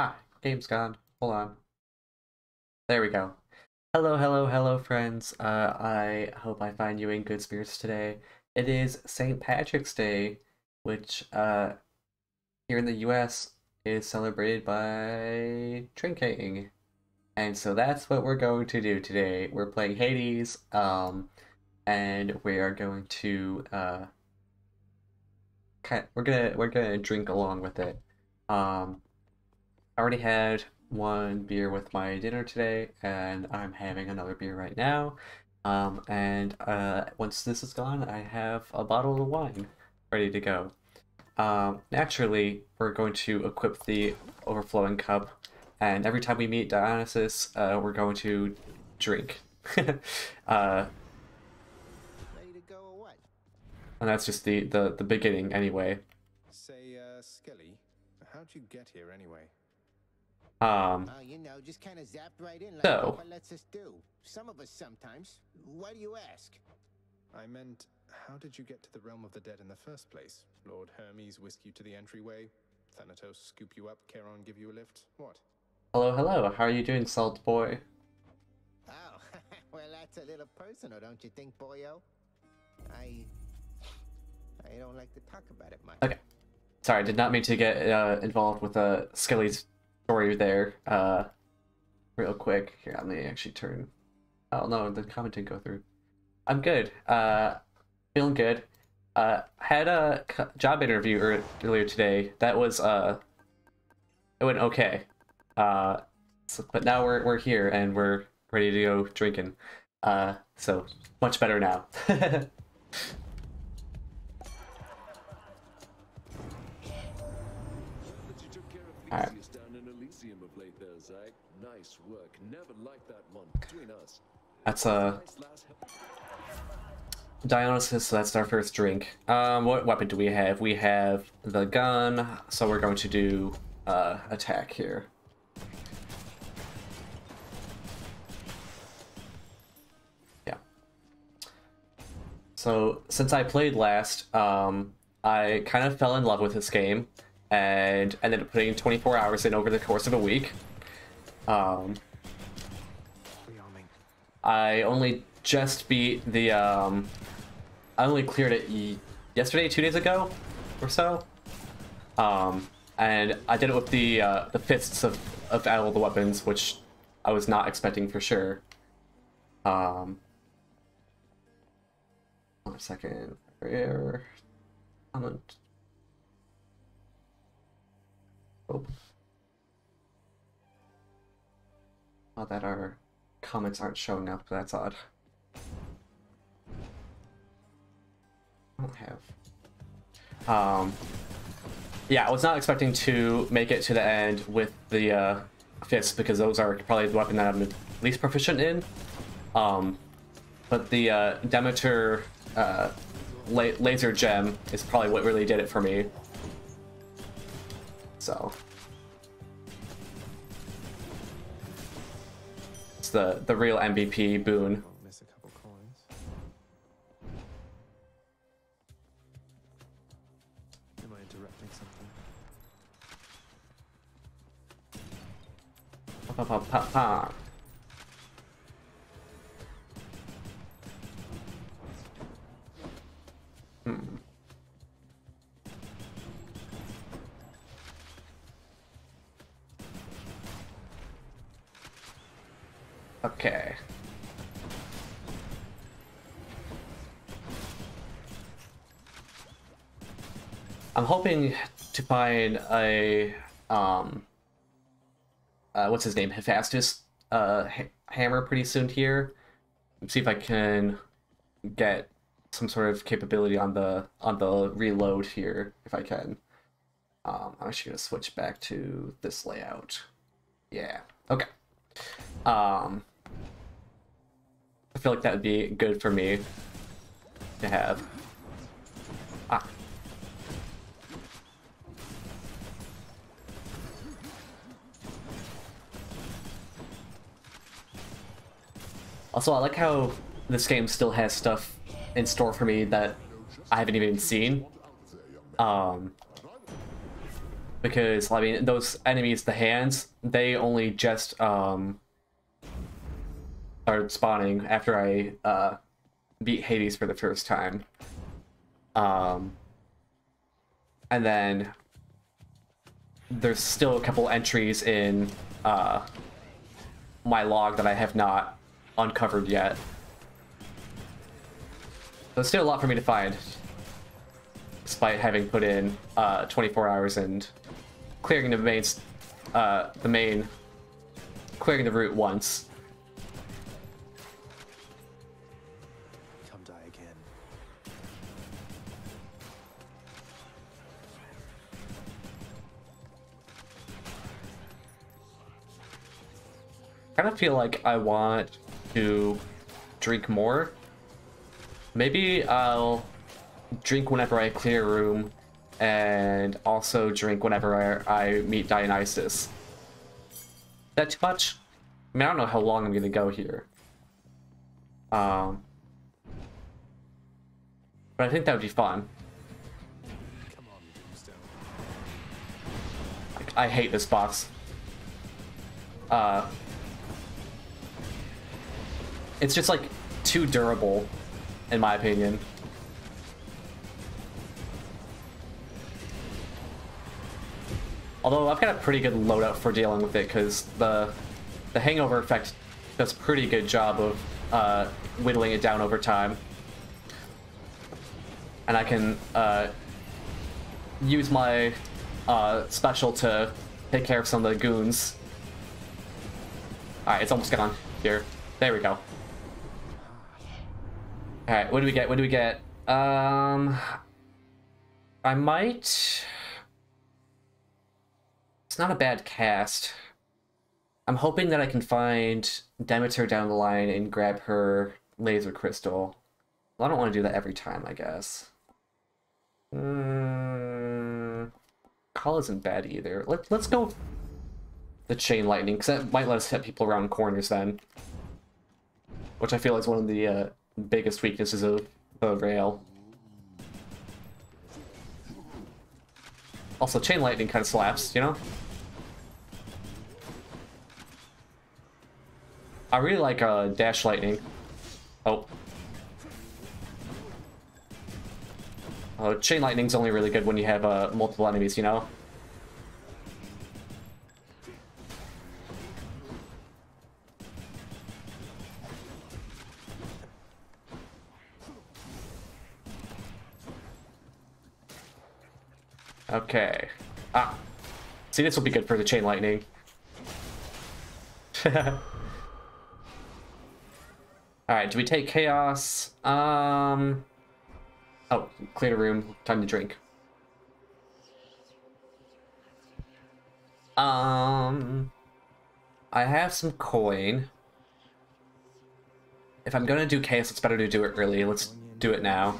Ah, game's gone. Hold on. There we go. Hello, hello, hello, friends. Uh, I hope I find you in good spirits today. It is St. Patrick's Day, which uh, here in the US is celebrated by drinking. And so that's what we're going to do today. We're playing Hades, um, and we are going to uh, kind we're gonna we're gonna drink along with it. Um, I already had one beer with my dinner today, and I'm having another beer right now. Um, and uh, once this is gone, I have a bottle of wine ready to go. Um, naturally, we're going to equip the overflowing cup, and every time we meet Dionysus, uh, we're going to drink. uh, Ready to go or and that's just the, the, the beginning, anyway. Say, uh, Skelly, how'd you get here anyway? Um, Oh, you know, just kind of zapped right in like So- Papa lets us do. Some of us sometimes. Why do you ask? I meant, how did you get to the realm of the dead in the first place? Lord Hermes whisk you to the entryway? Thanatos scoop you up, Charon give you a lift? What? hello, hello. How are you doing, Salt Boy? Oh, well, that's a little personal, don't you think, boyo? I... I don't like to talk about it much. Okay. Sorry, I did not mean to get uh, involved with uh, Skelly's story there. Uh, real quick. Here, let me actually turn. Oh no, the comment didn't go through. I'm good. Uh, feeling good. Uh, had a job interview earlier today. That was uh, it went okay. Uh, so, but now we're we're here and we're ready to go drinking. Uh, so much better now. Alright. Theseus down in Elysium of late there, Zach. Nice work. Never liked that one. Between us. That's a... Dionysus, so that's our first drink. Um, what weapon do we have? We have the gun, so we're going to do uh, attack here. Yeah. So since I played last, um, I kind of fell in love with this game and ended up putting 24 hours in over the course of a week. Um, I only just beat the um I only cleared it yesterday, two days ago or so. Um and I did it with the uh the fists of of all the weapons, which I was not expecting for sure. Um one second. Rare comment. Oh. Oh, that our comments aren't showing up. That's odd. I don't have. Um. Yeah, I was not expecting to make it to the end with the uh, fists because those are probably the weapon that I'm least proficient in. Um, but the uh, Demeter uh, la- laser gem is probably what really did it for me. So. It's the the real MVP boon. Won't miss a couple coins. Am I interrupting something? Pa, pa, pa, Okay. I'm hoping to find a um uh, what's his name, Hephaestus uh, ha- hammer pretty soon here. See if I can get some sort of capability on the on the reload here if I can. Um, I'm actually gonna switch back to this layout. Yeah. Okay. Um, I feel like that would be good for me to have. Ah. Also, I like how this game still has stuff in store for me that I haven't even seen. Um, because I mean those enemies, the hands, they only just um started spawning after I uh beat Hades for the first time. Um, and then there's still a couple entries in uh, my log that I have not uncovered yet. There's still a lot for me to find, despite having put in uh, 24 hours and clearing the main, uh, the main, clearing the route once. Kind of feel like I want to drink more. Maybe I'll drink whenever I clear a room and also drink whenever I, I meet Dionysus. That too much? I mean, I don't know how long I'm gonna go here. Um, but I think that would be fun. I hate this boss. Uh, it's just like too durable, in my opinion. Although I've got a pretty good loadout for dealing with it because the the hangover effect does a pretty good job of uh, whittling it down over time, and I can uh, use my uh, special to take care of some of the goons. Alright, it's almost gone. Here. There we go. Alright, what do we get? What do we get? Um... I might... It's not a bad cast. I'm hoping that I can find Demeter down the line and grab her laser crystal. Well, I don't want to do that every time, I guess. Mm, call isn't bad either. Let, let's go the chain lightning, because that might let us hit people around corners then. Which I feel is one of the uh, biggest weaknesses of the rail. Also, chain lightning kind of slaps, you know? I really like uh, dash lightning. Oh. Oh, chain lightning's only really good when you have uh, multiple enemies, you know? Okay. Ah. See, this will be good for the chain lightning. Alright, do we take chaos? Um... Oh, clear the room. Time to drink. Um... I have some coin. If I'm gonna do chaos, it's better to do it early. Let's do it now.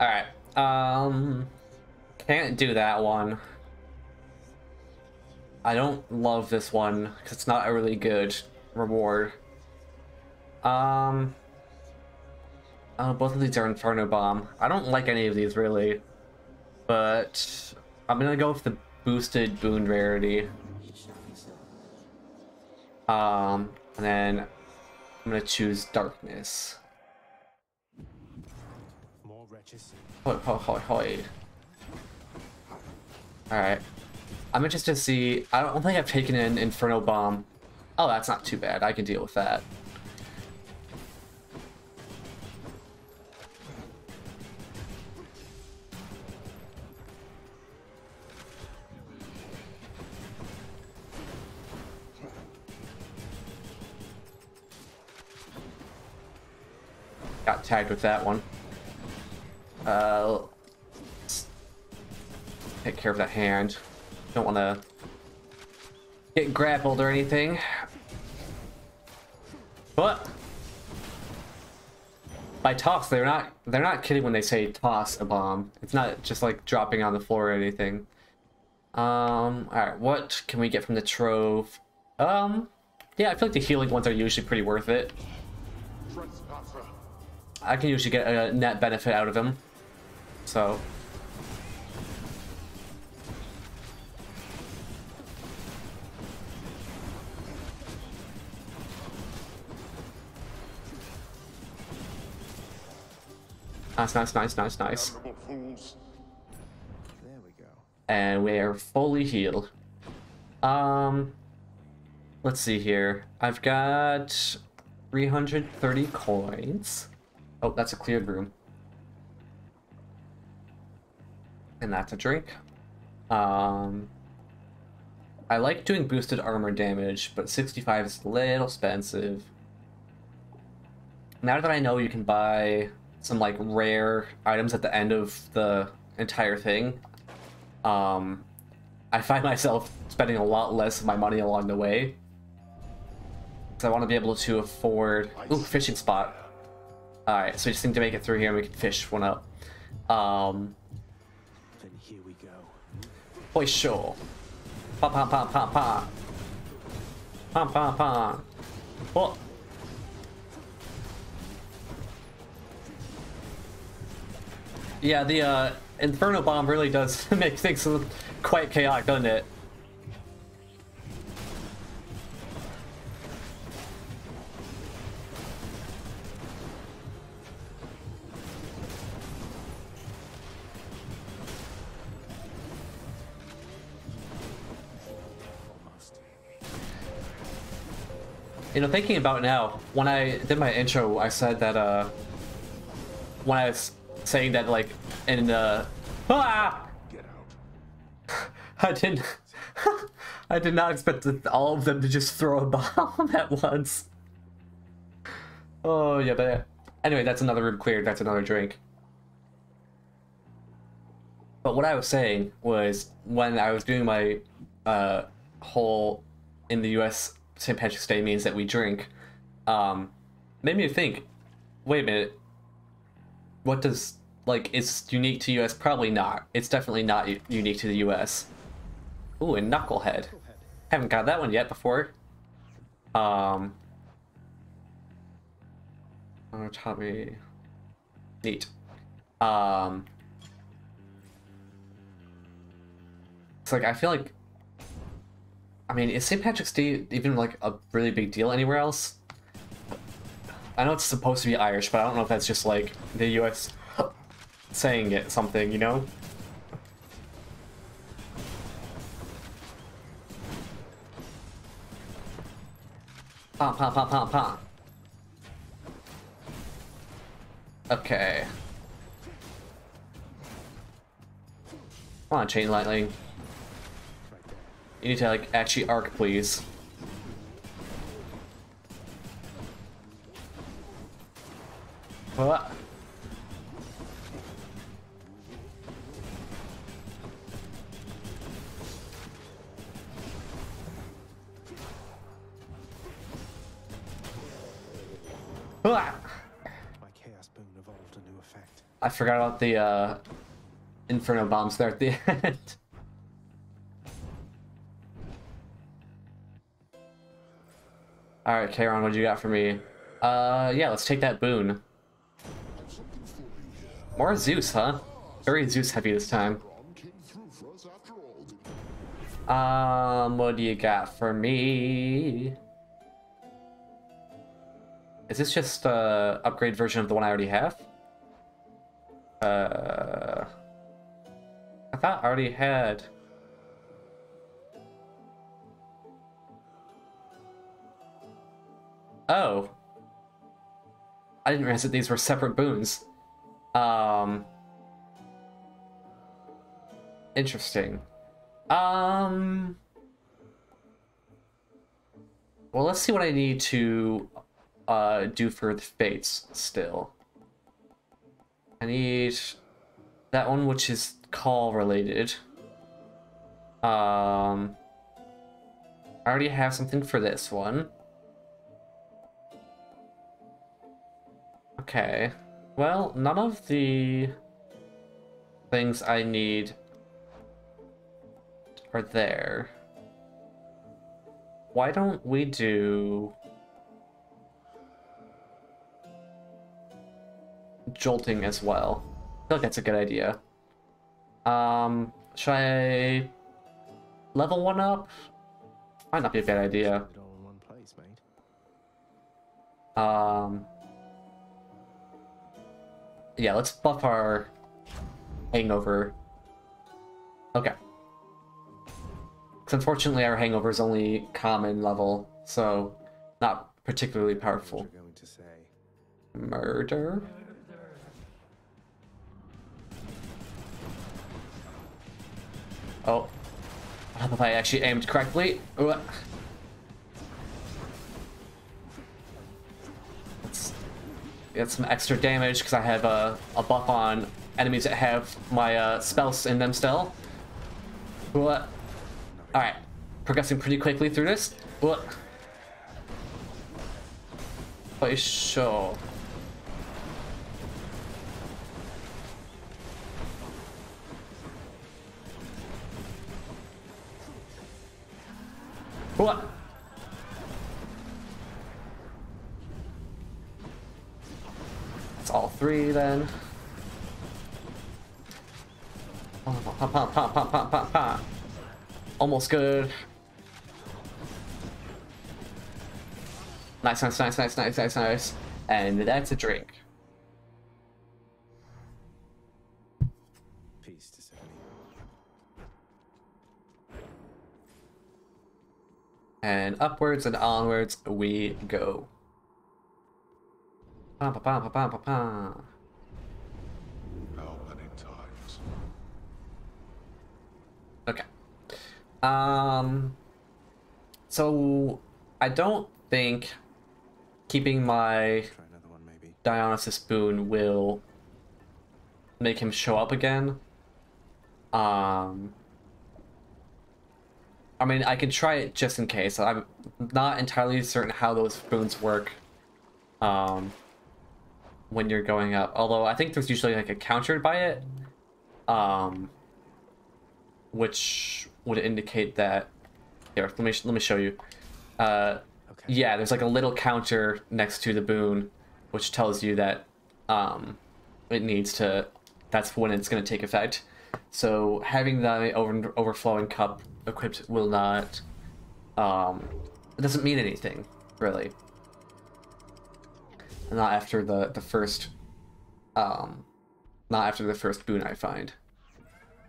Alright. Um can't do that one. I don't love this one because it's not a really good reward. Um Oh, both of these are Inferno Bomb. I don't like any of these really. But I'm gonna go with the boosted boon rarity. Um and then I'm gonna choose darkness. More wretches. Hoi, hoi, hoi, hoi. Alright. I'm interested to see... I don't think I've taken an Inferno Bomb. Oh, that's not too bad. I can deal with that. Got tagged with that one. Uh, take care of that hand. Don't want to get grappled or anything. But by toss, they're not they're not kidding when they say toss a bomb. It's not just like dropping on the floor or anything. Um, all right, what can we get from the trove? Um, yeah, I feel like the healing ones are usually pretty worth it. I can usually get a net benefit out of him. So. Nice, nice, nice, nice, nice. There we go. And we're fully healed. Um, let's see here. I've got 330 coins. Oh, that's a cleared room. And that's a drink. Um, I like doing boosted armor damage, but 65 is a little expensive. Now that I know you can buy some like rare items at the end of the entire thing, um, I find myself spending a lot less of my money along the way. Because I want to be able to afford... Ooh, fishing spot. Alright, so we just need to make it through here and we can fish one up. Um, Then here we go. Sure. Pa pa pa pa pa. Pa pa pa. What? Yeah, the uh, Inferno Bomb really does make things quite chaotic, doesn't it? You know, thinking about now, when I did my intro, I said that, uh, when I was saying that, like, in, uh, ah! Get out. I didn't, I did not expect all of them to just throw a bomb at once. Oh, yeah, but anyway, that's another room cleared, that's another drink. But what I was saying was, when I was doing my, uh, whole, in the US, St. Patrick's Day means that we drink, um, made me think, wait a minute, what does, like, it's unique to US? Probably not. It's definitely not unique to the US. Ooh, and Knucklehead. Haven't got that one yet before. Um, me. Neat. Um, it's like I feel like. I mean, is St. Patrick's Day even like a really big deal anywhere else? I know it's supposed to be Irish, but I don't know if that's just like the U.S. saying it something, you know? Pom pom pom pom pom. Okay. Come on, chain lightning. You need to like actually arc, please. What? My chaos boon evolved a new effect. I forgot about the uh, inferno bombs there at the end. All right, Charon, what do you got for me? Uh, yeah, let's take that boon. More Zeus, huh? Very Zeus heavy this time. Um, what do you got for me? Is this just a upgrade version of the one I already have? Uh, I thought I already had. Oh. I didn't realize that these were separate boons. Um. Interesting. Um. Well, let's see what I need to uh, do for the fates still. I need that one, which is call related. Um, I already have something for this one. Okay. Well, none of the things I need are there. why don't we do jolting as well? I feel like that's a good idea. Um, should I level one up? Might not be a bad idea. It all in one place, mate. Um, yeah, let's buff our hangover. Okay. Because unfortunately, our hangover is only common level, so not particularly powerful. you're going to say. Murder? Oh. I don't know if I actually aimed correctly. Ooh. Get some extra damage because I have a, a buff on enemies that have my uh, spells in them still. Ooh. Alright. Progressing pretty quickly through this. Ooh. Play sure. What? It's all three then. Pa, pa, pa, pa, pa, pa, pa, pa. Almost good. Nice, nice, nice, nice, nice, nice, nice. And that's a drink. Peace to Stephanie. And upwards and onwards we go. Pa pa pa pa pa pa pa. How many times? Okay. Um. So I don't think keeping my one. Dionysus boon will make him show up again. Um. I mean, I can try it just in case. I'm not entirely certain how those boons work. Um. When you're going up, although I think there's usually like a counter by it. Um. Which would indicate that. Here, let me let me show you. Uh, Okay. yeah, there's like a little counter next to the boon, which tells you that um, it needs to. That's when it's going to take effect. So having the over, overflowing cup equipped will not. Um, it doesn't mean anything really. Not after the the first. Um, not after the first boon I find.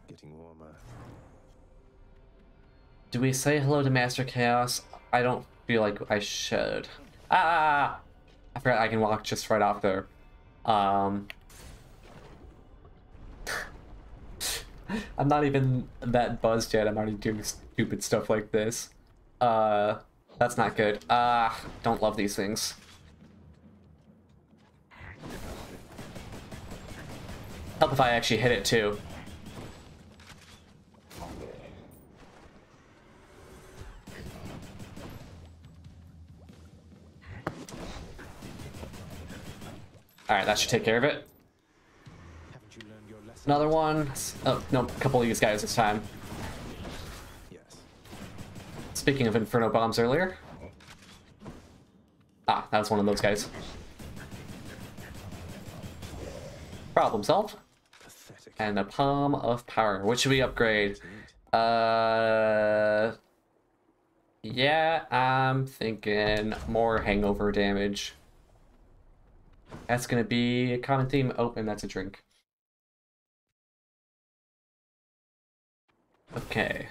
Getting warmer. Do we say hello to Master Chaos? I don't feel like I should. Ah! I forgot I can walk just right off there. Um. I'm not even that buzzed yet. I'm already doing stupid stuff like this. Uh, that's not good. Ah, don't love these things. Help if I actually hit it too. Alright, that should take care of it. Another one. Oh, no, a couple of these guys this time. Yes. Speaking of Inferno bombs earlier. Ah, that was one of those guys. Problem solved. And a Pom of Power. Which should we upgrade? Uh... Yeah, I'm thinking more hangover damage. That's gonna be a common theme. Oh, and that's a drink. Okay.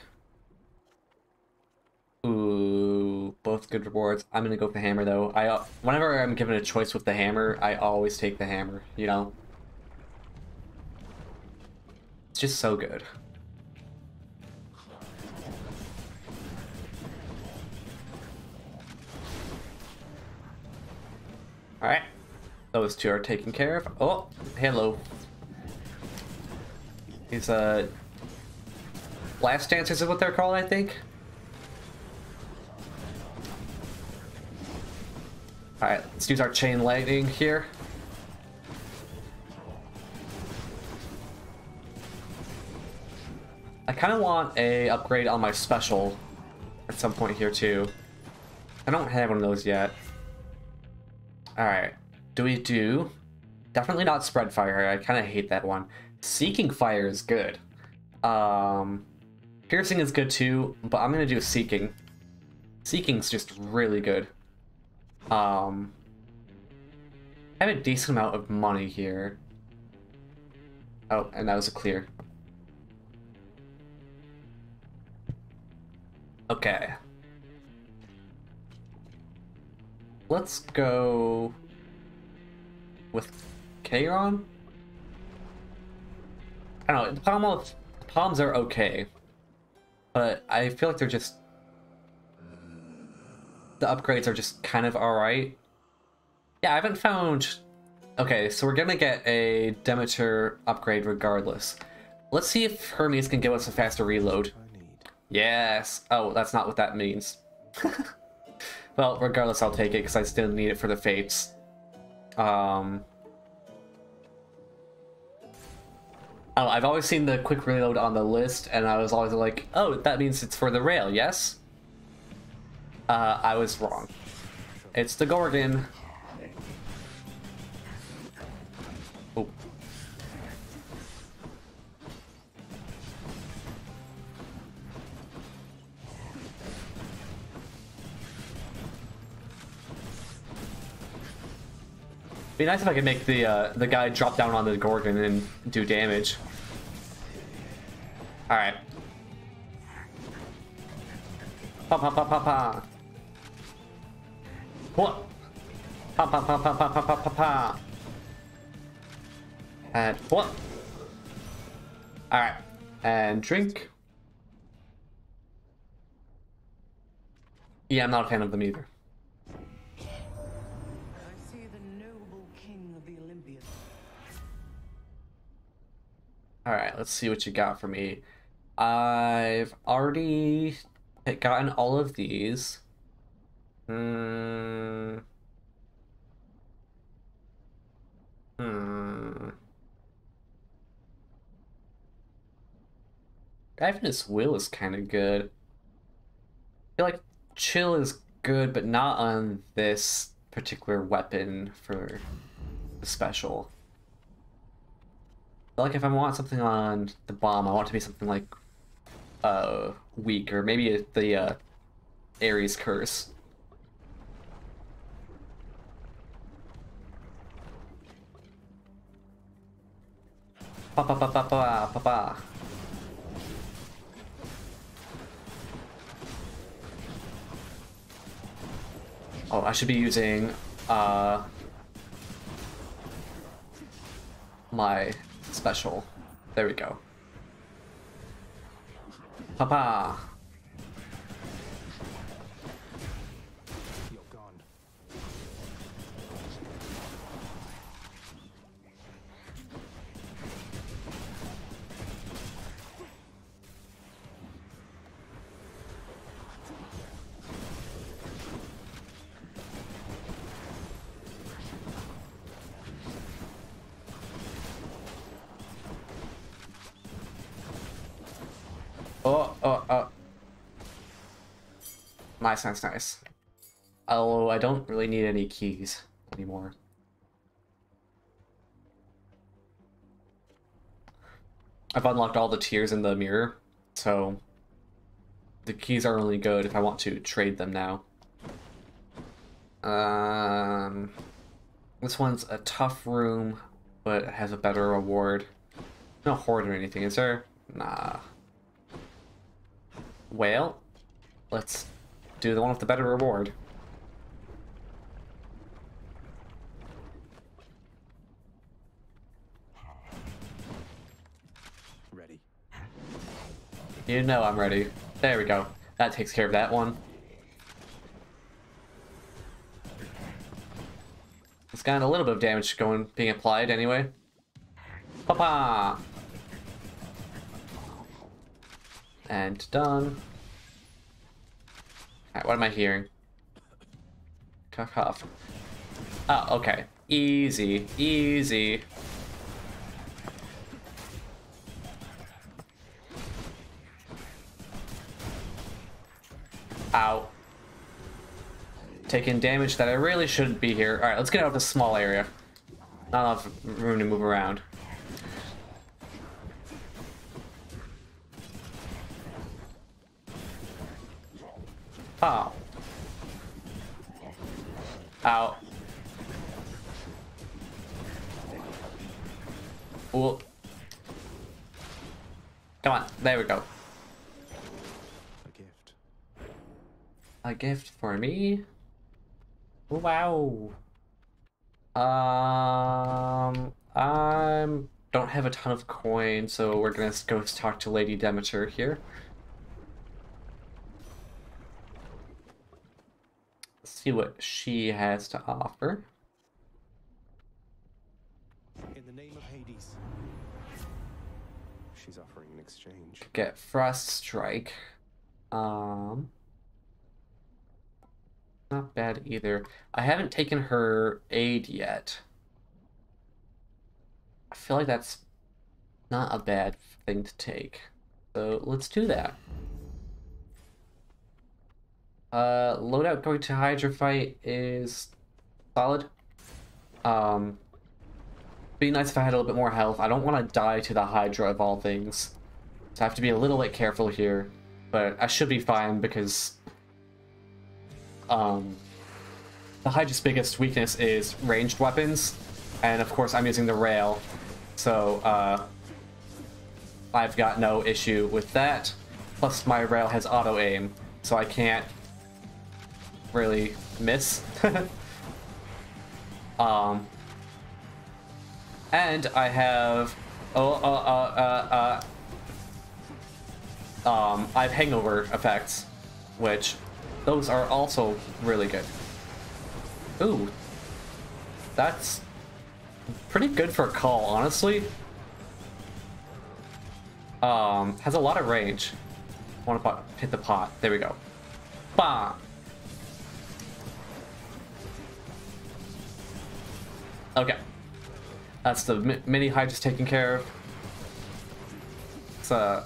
Ooh, both good rewards. I'm gonna go with the hammer though. I whenever I'm given a choice with the hammer, I always take the hammer. You know, it's just so good. All right, those two are taken care of. Oh, hello. These uh, blast dancers is what they're called, I think. Alright, let's use our chain lightning here. I kind of want a upgrade on my special at some point here too. I don't have one of those yet. Alright. Do we do... Definitely not spread fire. I kind of hate that one. Seeking fire is good. Um, piercing is good too, but I'm gonna do seeking. Seeking's just really good. Um, I have a decent amount of money here. Oh, and that was a clear. Okay. Let's go with Charon. I don't know. The pom poms are okay, but I feel like they're just the upgrades are just kind of alright. Yeah, I haven't found. Okay, so we're gonna get a Demeter upgrade regardless. Let's see if Hermes can give us a faster reload. Yes. Oh, that's not what that means. well, regardless, I'll take it because I still need it for the fates. Um. Know, I've always seen the quick reload on the list, and I was always like, "Oh, that means it's for the rail." Yes. Uh, I was wrong. It's the Gorgon. Be nice if I could make the uh, the guy drop down on the Gorgon and do damage. All right. Pa pa pa pa pa. What? Pa pa pa pa pa pa pa pa pa. And what? All right. And drink. Yeah, I'm not a fan of them either. All right, let's see what you got for me. I've already gotten all of these. Hmm. Hmm. Divinus Will is kind of good. I feel like Chill is good, but not on this particular weapon for the special. Like if I want something on the bomb, I want it to be something like uh weak or maybe the uh Ares curse. Pa pa pa pa pa pa pa. Oh, I should be using uh my special. There we go. Papa. Nice, nice, nice. Oh, I don't really need any keys anymore. I've unlocked all the tiers in the mirror, so the keys are only good if I want to trade them now. Um, this one's a tough room, but it has a better reward. No hoard or anything, is there? Nah. Well, let's do the one with the better reward. Ready. You know I'm ready. There we go. That takes care of that one. It's got a little bit of damage going being applied anyway. Papa! And done. Alright, what am I hearing? Cough, cough. Oh, okay. Easy, easy. Ow. taking damage that I really shouldn't be here. Alright, let's get out of this small area. Not enough room to move around. Ow. Ow. Well, come on, there we go. A gift. A gift for me? Wow. Um, I don't have a ton of coin, so we're gonna go talk to Lady Demeter here. See what she has to offer. In the name of Hades. She's offering an exchange. Get Frost Strike. Um, not bad either. I haven't taken her aid yet. I feel like that's not a bad thing to take. So let's do that. Uh, loadout going to Hydra fight is solid. Um, be nice if I had a little bit more health. I don't want to die to the Hydra of all things. So I have to be a little bit careful here. But I should be fine because um, the Hydra's biggest weakness is ranged weapons. And of course I'm using the rail. So uh, I've got no issue with that. Plus my rail has auto aim. So I can't really miss. um, and I have oh uh uh uh uh um I have hangover effects, which those are also really good. Ooh, that's pretty good for a call, honestly. Um, has a lot of range. Want to hit the pot? There we go. Bah. Okay. That's the mi mini Hydra's taken care of. It's uh.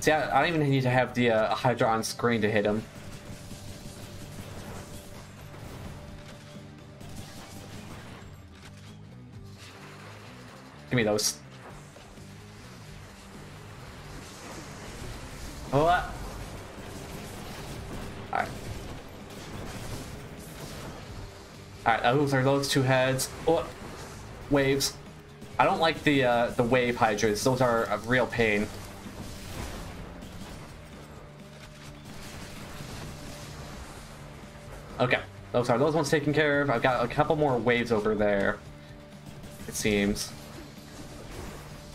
See, I, I don't even need to have the uh, Hydra on screen to hit him. Give me those. What? Alright, those are those two heads. Oh, waves. I don't like the uh, the wave hydras. Those are a real pain. Okay, those are those ones taken care of. I've got a couple more waves over there. It seems.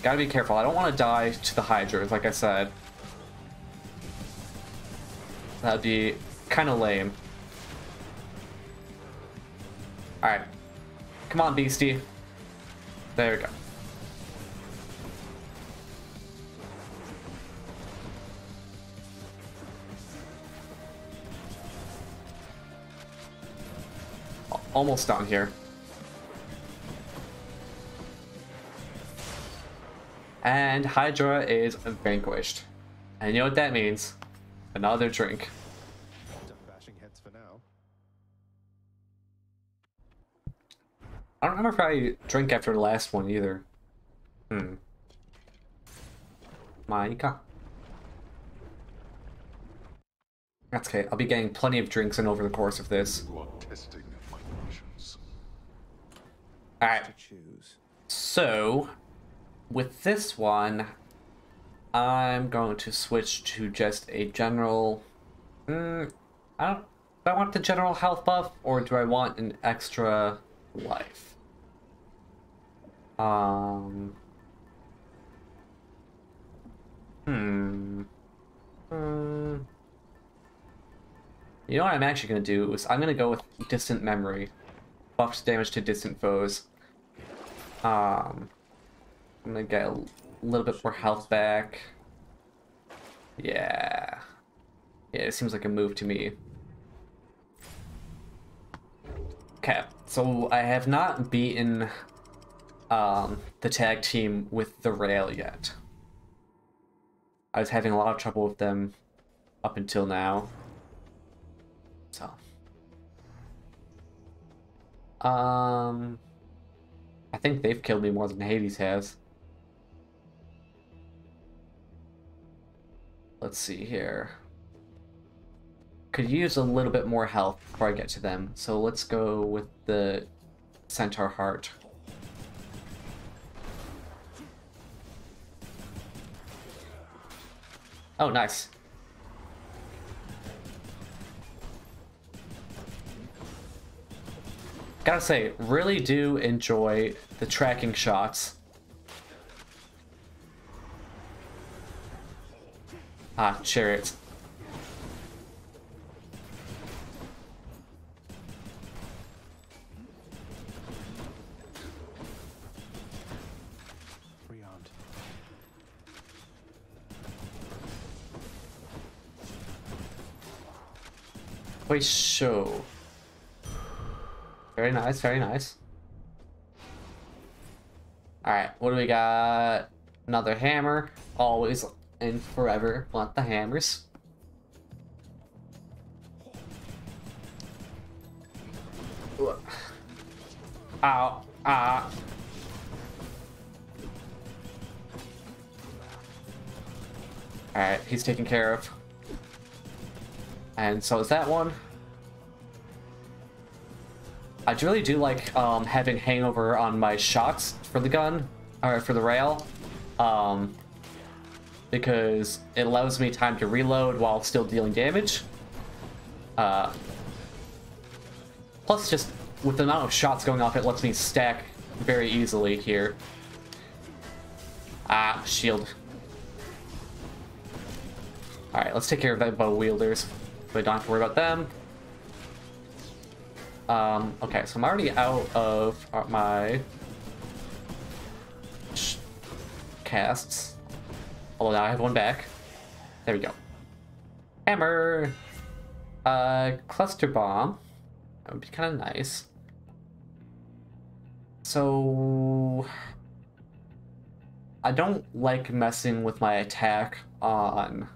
Gotta be careful. I don't want to die to the hydras, like I said. That'd be kind of lame. Alright. Come on, beastie. There we go. Almost down here. And Hydra is vanquished. And you know what that means? Another drink. Done bashing heads for now. I don't remember if I drink after the last one either. Hmm. Maika. That's okay. I'll be getting plenty of drinks in over the course of this. You are testing my patience. Alright, To choose. so with this one, I'm going to switch to just a general. Hmm. I don't. Do I want the general health buff or do I want an extra life? Um. Hmm. Hmm. You know what I'm actually going to do is I'm going to go with distant memory. Buffs damage to distant foes. Um. I'm going to get a little bit more health back. Yeah. Yeah, it seems like a move to me. Okay, so I have not beaten um, the tag team with the rail yet. I was having a lot of trouble with them up until now. So. Um, I think they've killed me more than Hades has. Let's see here. Could use a little bit more health before I get to them, so let's go with the Centaur Heart. Oh, nice. Gotta say, really do enjoy the tracking shots. Ah, chariots. Wait, show. Very nice, very nice. Alright, what do we got? Another hammer. Always and forever want the hammers. Ooh. Ow. Ah. Alright, he's taken care of. And so is that one. I really do like um, having hangover on my shots for the gun, or for the rail, um, because it allows me time to reload while still dealing damage. Uh, plus, just with the amount of shots going off, it lets me stack very easily here. Ah, shield. Alright, let's take care of that bow wielders. We don't have to worry about them. Um, okay, so I'm already out of my casts. Although now I have one back. There we go. Hammer! Uh, cluster bomb. That would be kind of nice. So... I don't like messing with my attack on...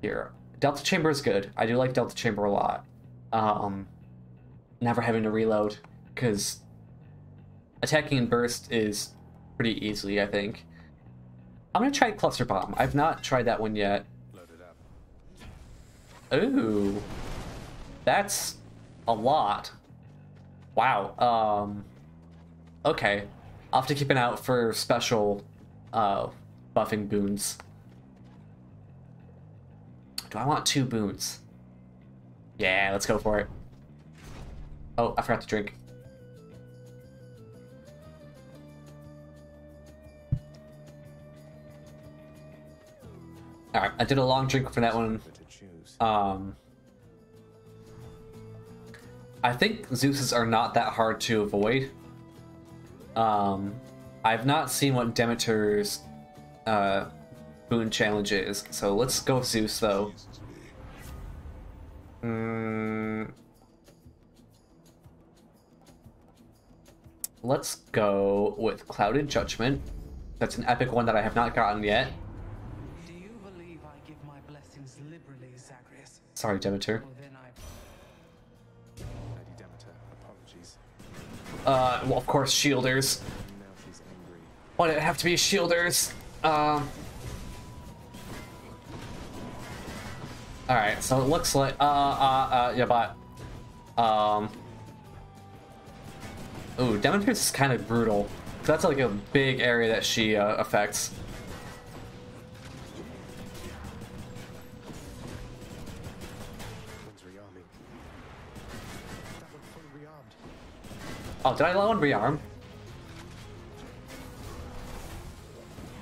Here. Delta Chamber is good. I do like Delta Chamber a lot um, never having to reload because attacking in burst is pretty easily, I think. I'm gonna try cluster bomb. I've not tried that one yet. Ooh, that's a lot. Wow. Um. Okay, I'll have to keep an eye out for special uh, buffing boons. Do I want two boons? Yeah, let's go for it. Oh, I forgot to drink. Alright, I did a long drink for that one. Um, I think Zeus's are not that hard to avoid. Um, I've not seen what Demeter's uh, boon challenge is, so let's go with Zeus though. Mm, let's go with Clouded Judgment. That's an epic one that I have not gotten yet. Do you believe I give my blessings liberally, Zagreus? Sorry, Demeter. Well, then I Lady Demeter, apologies. Uh, well, of course, Shielders. Now she's angry. Why did it have to be Shielders? Um. Alright, so it looks like, uh, uh, uh, yeah, but, um, ooh, Demeter's is kind of brutal. That's like a big area that she, uh, affects. Oh, did I let one rearm?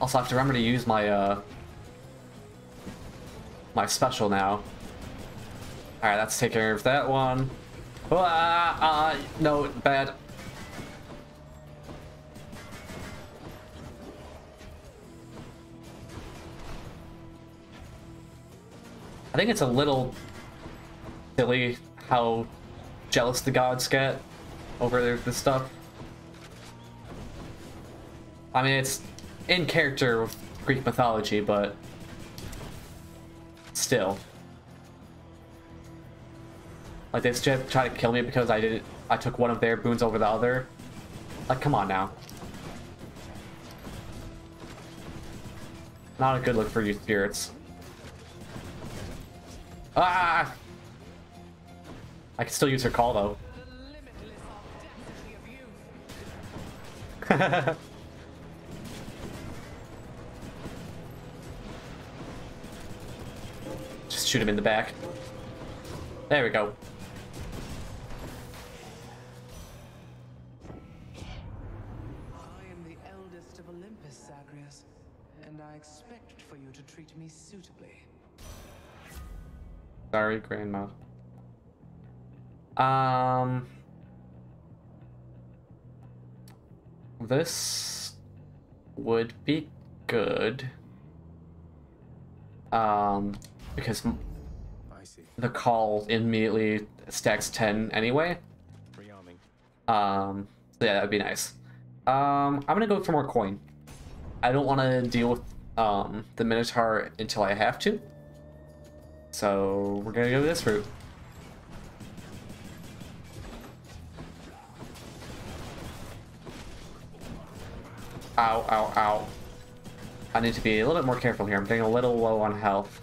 Also, I have to remember to use my, uh, my special now. Alright, let's take care of that one. Ah, uh, no, bad. I think it's a little silly how jealous the gods get over this stuff. I mean, it's in character with Greek mythology, but still. Like they just try to kill me because I did I took one of their boons over the other. Like come on now. Not a good look for you spirits. Ah! I can still use her call though. Just shoot him in the back. There we go. I am the eldest of Olympus, Zagreus, and I expect for you to treat me suitably. Sorry, Grandma. Um. This would be good. Um, because m- I see. the call immediately stacks 10 anyway. Um, so yeah, that'd be nice. Um, I'm gonna go for more coin. I don't want to deal with um, the Minotaur until I have to. So we're gonna go this route. Ow, ow, ow. I need to be a little bit more careful here. I'm getting a little low on health.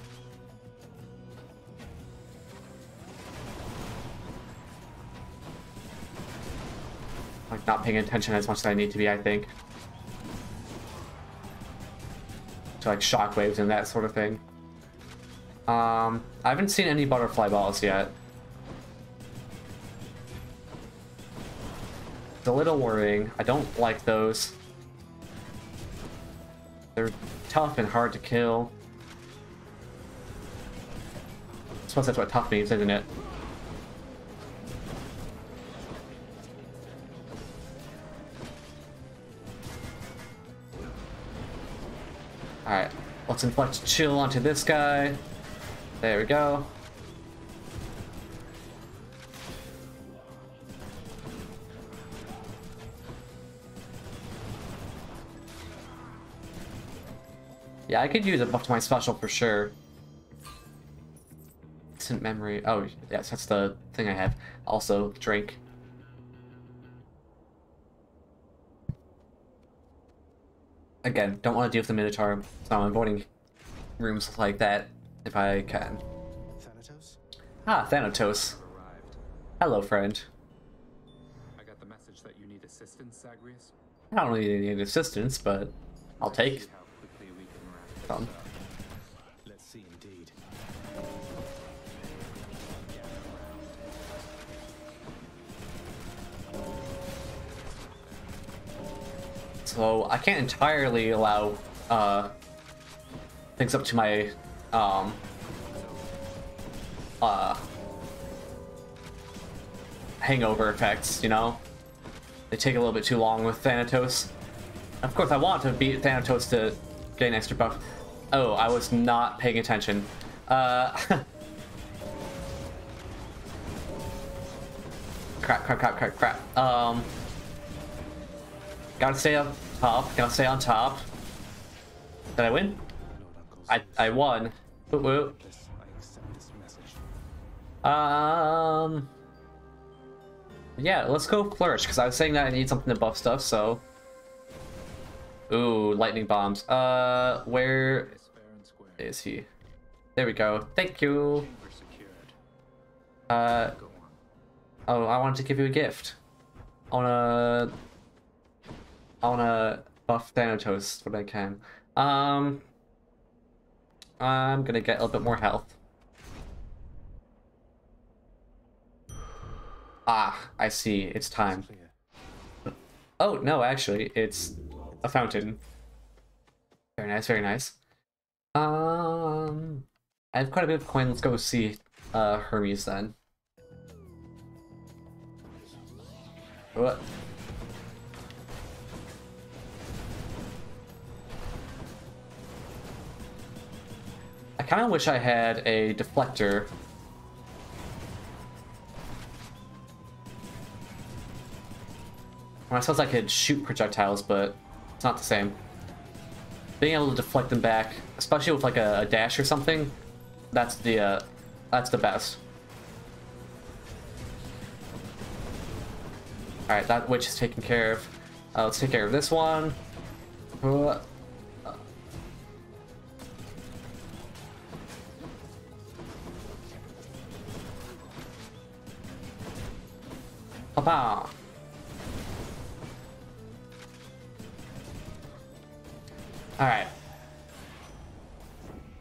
Like not paying attention as much as I need to be, I think. To like shockwaves and that sort of thing. Um, I haven't seen any butterfly balls yet. It's a little worrying. I don't like those. They're tough and hard to kill. I suppose that's what tough means, isn't it? Alright, let's inflict chill onto this guy. There we go. Yeah, I could use a buff to my special for sure. Distant memory. Oh, yes, that's the thing I have. Also, drink. Again, don't want to deal with the Minotaur, so I'm avoiding rooms like that if I can. Thanatos? Ah, Thanatos. arrived. Hello, friend. I got the message that you need assistance, Zagreus. I don't really need any assistance, but I'll take See how quickly we can wrap some. So I can't entirely allow uh, things up to my um, uh, hangover effects, you know? They take a little bit too long with Thanatos. Of course, I want to beat Thanatos to an extra buff. Oh, I was not paying attention. Uh, crap, crap, crap, crap, crap. Um, Gotta stay on top. Gotta stay on top. Did I win? I I won. I. Um. Yeah, let's go flourish because I was saying that I need something to buff stuff. So. Ooh, lightning bombs. Uh, where is he? There we go. Thank you. Uh, oh, I wanted to give you a gift. I wanna. I wanna buff Thanatos when I can. Um. I'm gonna get a little bit more health. Ah, I see. It's time. Oh, no, actually, it's a fountain. Very nice, very nice. Um, I have quite a bit of coin. Let's go see uh, Hermes then. What? I kind of wish I had a deflector. I suppose I could shoot projectiles, but it's not the same. Being able to deflect them back, especially with like a, a dash or something, That's the uh, that's the best. All right, that witch is taken care of. Uh, let's take care of this one. Uh, Papa. All right.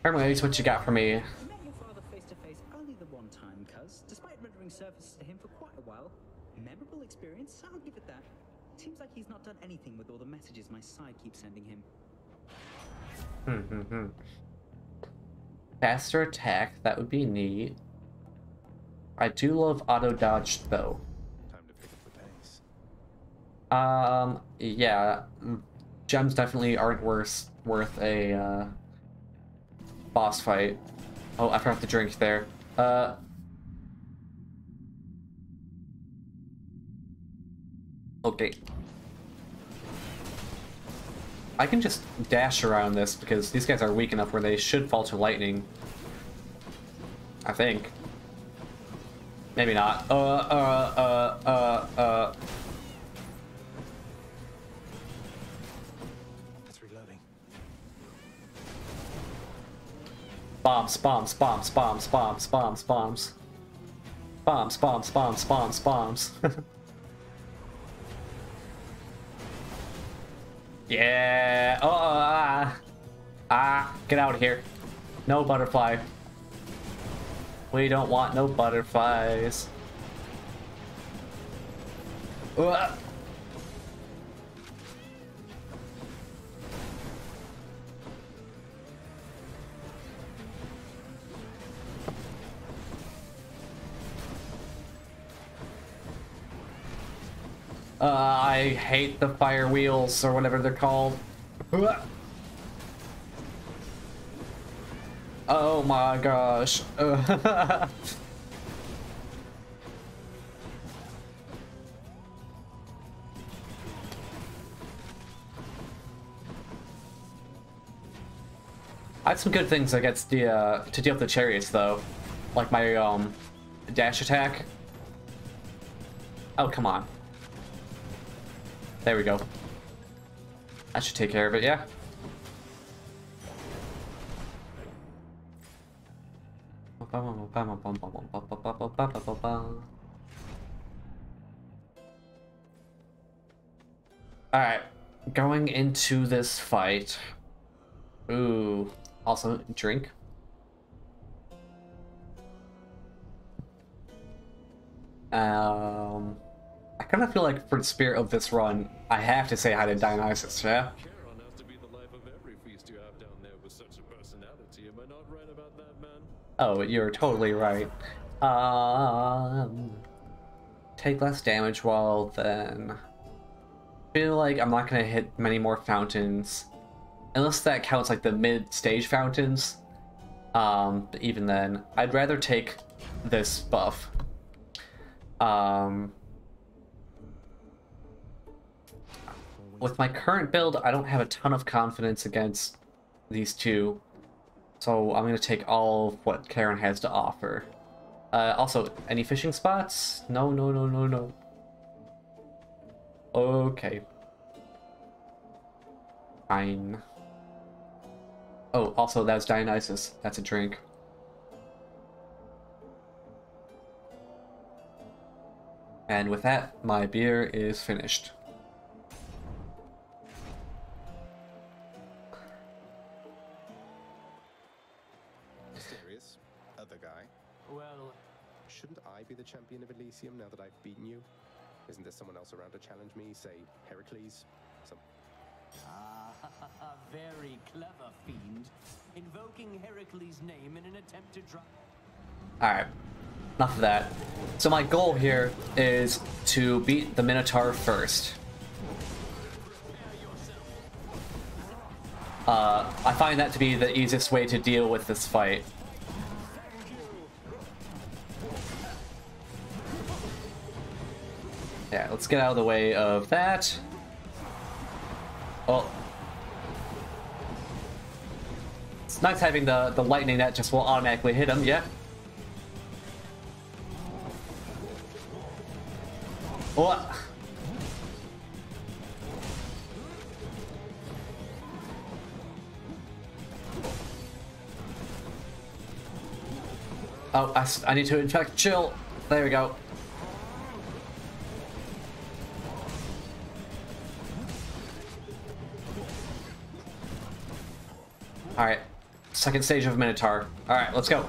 Hermes, what you got for me? Met your father face to face only the one time, cuz, despite rendering services to him for quite a while. Memorable experience, I'll give it that. Seems like he's not done anything with all the messages my side keeps sending him. Hmm, hmm, hmm. Faster attack, that would be neat. I do love auto dodge though. Time to pick up the pace. Um, yeah, gems definitely aren't worth worth a uh, boss fight. Oh, I forgot the drink there. Uh. Okay. I can just dash around this because these guys are weak enough where they should fall to lightning. I think. Maybe not. Uh, uh, uh, uh, uh. Bombs, bombs, bombs, bombs, bombs, bombs, bombs. Bombs, bombs, bombs, bombs, bombs. yeah. Oh, ah. Ah, get out of here. No butterfly. We don't want no butterflies. Ugh. Uh, I hate the fire wheels or whatever they're called. Oh my gosh. I had some good things against the uh, to deal with the chariots though, like my um dash attack. Oh come on. There we go. I should take care of it, yeah. Alright, going into this fight. Ooh, also drink. Um, I kind of feel like for the spirit of this run, I have to say hi to Dionysus, yeah? Charon has to be the life of every feast you have down there with such a personality. Am I not right about that, man? Oh, you're totally right. Um, take less damage while then. Feel like I'm not gonna hit many more fountains, unless that counts like the mid-stage fountains. Um, but even then, I'd rather take this buff. Um, with my current build, I don't have a ton of confidence against these two. So I'm going to take all of what Charon has to offer. Uh, also, any fishing spots? No, no, no, no, no. Okay. Fine. Oh, also, that's Dionysus. That's a drink. And with that, my beer is finished. Champion of Elysium now that I've beaten you? Isn't there someone else around to challenge me? Say, Heracles? Some... Ah, very clever, fiend. Invoking Heracles' name in an attempt to drive. Alright, enough of that. So my goal here is to beat the Minotaur first. Uh, I find that to be the easiest way to deal with this fight. Yeah, let's get out of the way of that. Oh. It's nice having the, the lightning that just will automatically hit him, yeah. What? Oh, I, I need to infect chill. There we go. Alright. Second stage of Minotaur. Alright, let's go.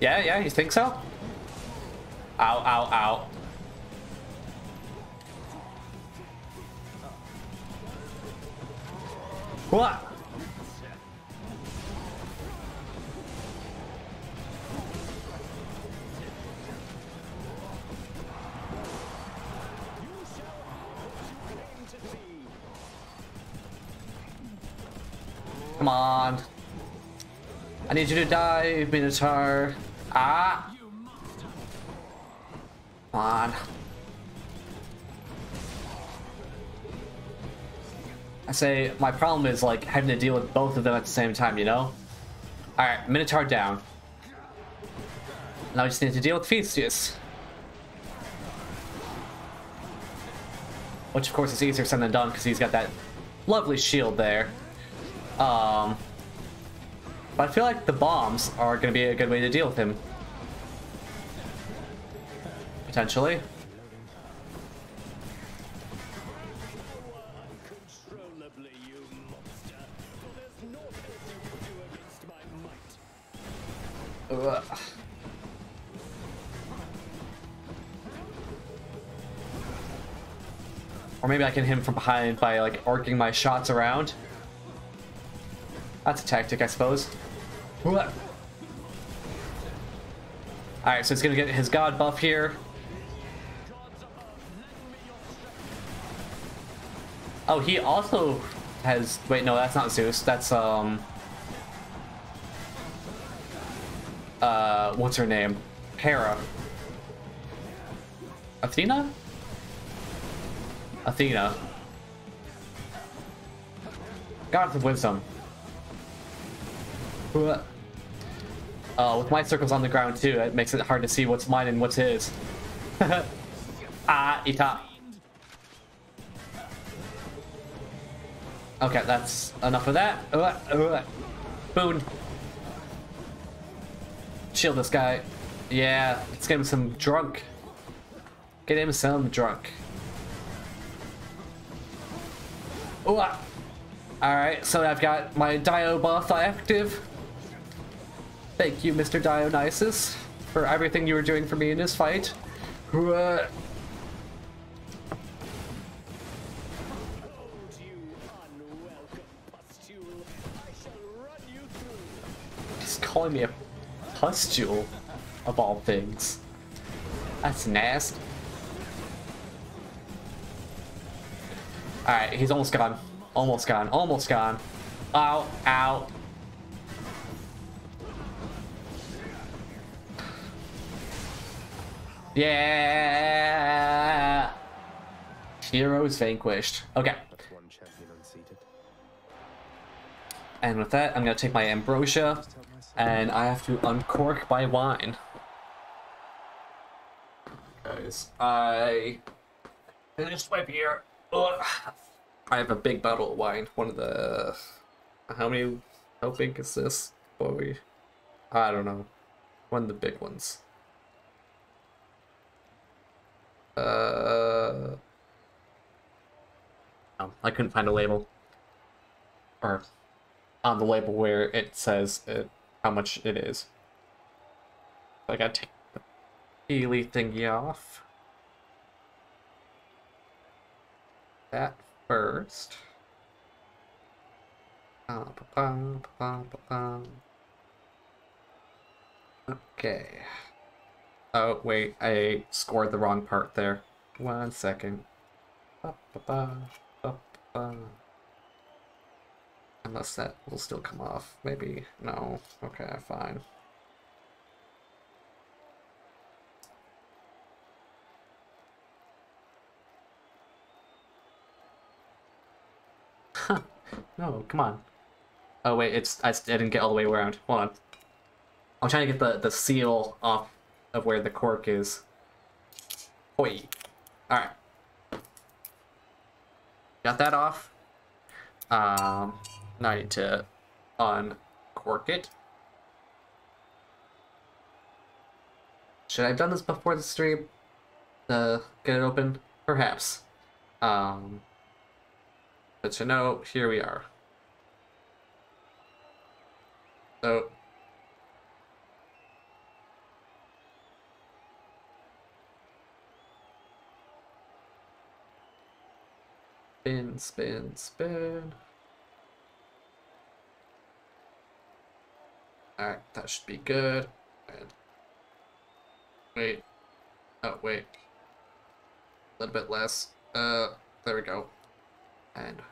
Yeah, yeah, you think so? Ow, ow, ow. What? Come on. I need you to die, Minotaur. Ah! Come on. I say, my problem is like having to deal with both of them at the same time, you know? Alright, Minotaur down. Now I just need to deal with Theseus. Which of course is easier said than done because he's got that lovely shield there. Um, but I feel like the bombs are going to be a good way to deal with him. Potentially. Or maybe I can hit him from behind by like arcing my shots around. That's a tactic, I suppose. Alright, so he's gonna get his god buff here. Oh, he also has. Wait, no, that's not Zeus. That's um. Uh, what's her name? Hera. Athena? Athena. God of wisdom. Uh, with my circles on the ground too, it makes it hard to see what's mine and what's his. ah, Ita. Okay, that's enough of that. Uh, uh, boon. Shield this guy. Yeah, let's get him some drunk. Get him some drunk. Ah. Alright, so I've got my Dio buff active. Thank you, Mr. Dionysus, for everything you were doing for me in this fight. Ah. He's calling me a pustule, of all things. That's nasty. Alright, he's almost gone. Almost gone. Almost gone. Ow. Ow. Yeah. Heroes vanquished. Okay. That's one champion unseated. And with that, I'm gonna take my ambrosia, and I have to uncork my wine. Guys, I finished my beer. Ugh. I have a big bottle of wine. One of the how many? How big is this? Boy, I don't know. One of the big ones. Uh, oh, I couldn't find a label. Or on the label where it says it, how much it is. I gotta take the Healy thingy off. That first. Okay. Oh, wait, I scored the wrong part there. One second. Ba, ba, ba. Unless that will still come off. Maybe. No. Okay, fine. Huh. No, come on. Oh wait, it's I didn't get all the way around. Hold on. I'm trying to get the the seal off of where the cork is. Oi. All right. Got that off. Um, now I need to uncork it. Should I have done this before the stream? Uh, get it open? Perhaps. Um, but you know, here we are. So, spin, spin, spin. Alright, that should be good. And wait. Oh, wait. A little bit less. Uh, there we go. And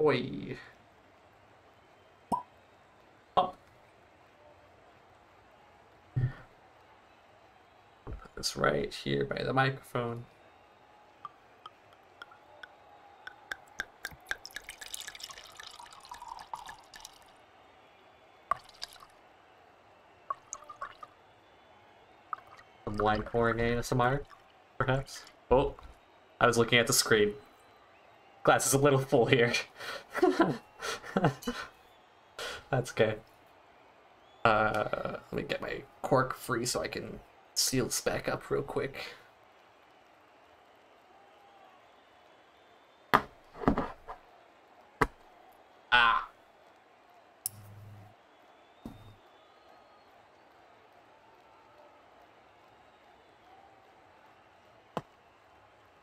oi. Up. Put this right here by the microphone. Some wine pouring ASMR, perhaps. Oh, I was looking at the screen. Glass is a little full here. That's okay. Uh, let me get my cork free so I can seal this back up real quick.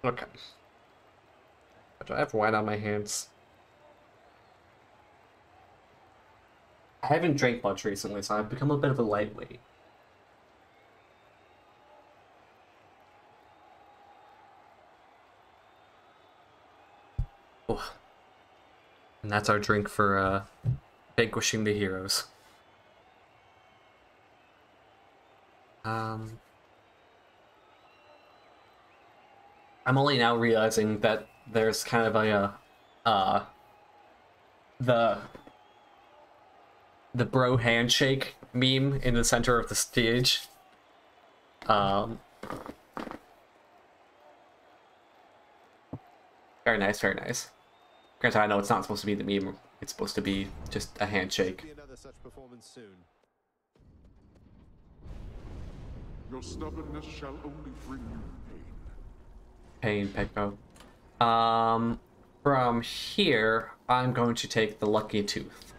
Okay. Do I have wine on my hands? I haven't drank much recently, so I've become a bit of a lightweight. Oh. And that's our drink for uh, vanquishing the heroes. Um, I'm only now realizing that there's kind of a uh, uh the the bro handshake meme in the center of the stage. Um Very nice, very nice. Granted, I know it's not supposed to be the meme. It's supposed to be just a handshake. Your stubbornness shall only bring you pain. Pain, Pecco. Um, from here, I'm going to take the Lucky Tooth.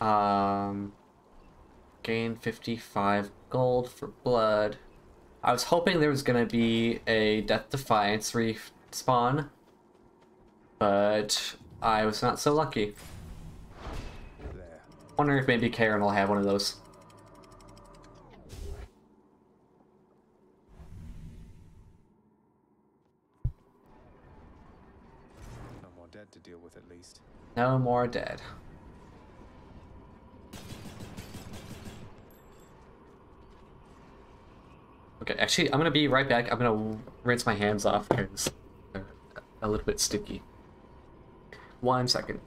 Um, gain 55 gold for blood. I was hoping there was going to be a Death Defiance respawn, but I was not so lucky. Wonder if maybe Charon will have one of those. No more dead. Okay, actually, I'm gonna be right back. I'm gonna rinse my hands off because they're a little bit sticky. One second.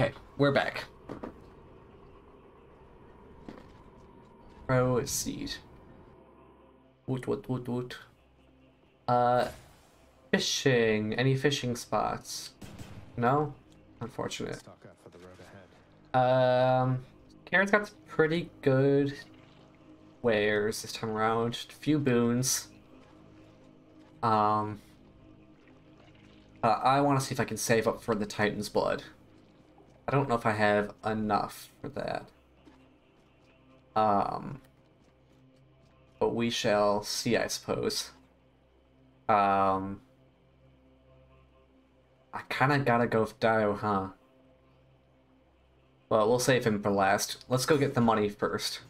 Okay, we're back. Proceed. Woot woot woot woot. Uh, fishing. Any fishing spots? No? Unfortunate. Stock up for the road ahead. Um, Charon's got some pretty good wares this time around. A few boons. Um, uh, I want to see if I can save up for the Titan's Blood. I don't know if I have enough for that. Um, but we shall see, I suppose. Um, I kind of gotta go with Dio, huh? Well, we'll save him for last. Let's go get the money first.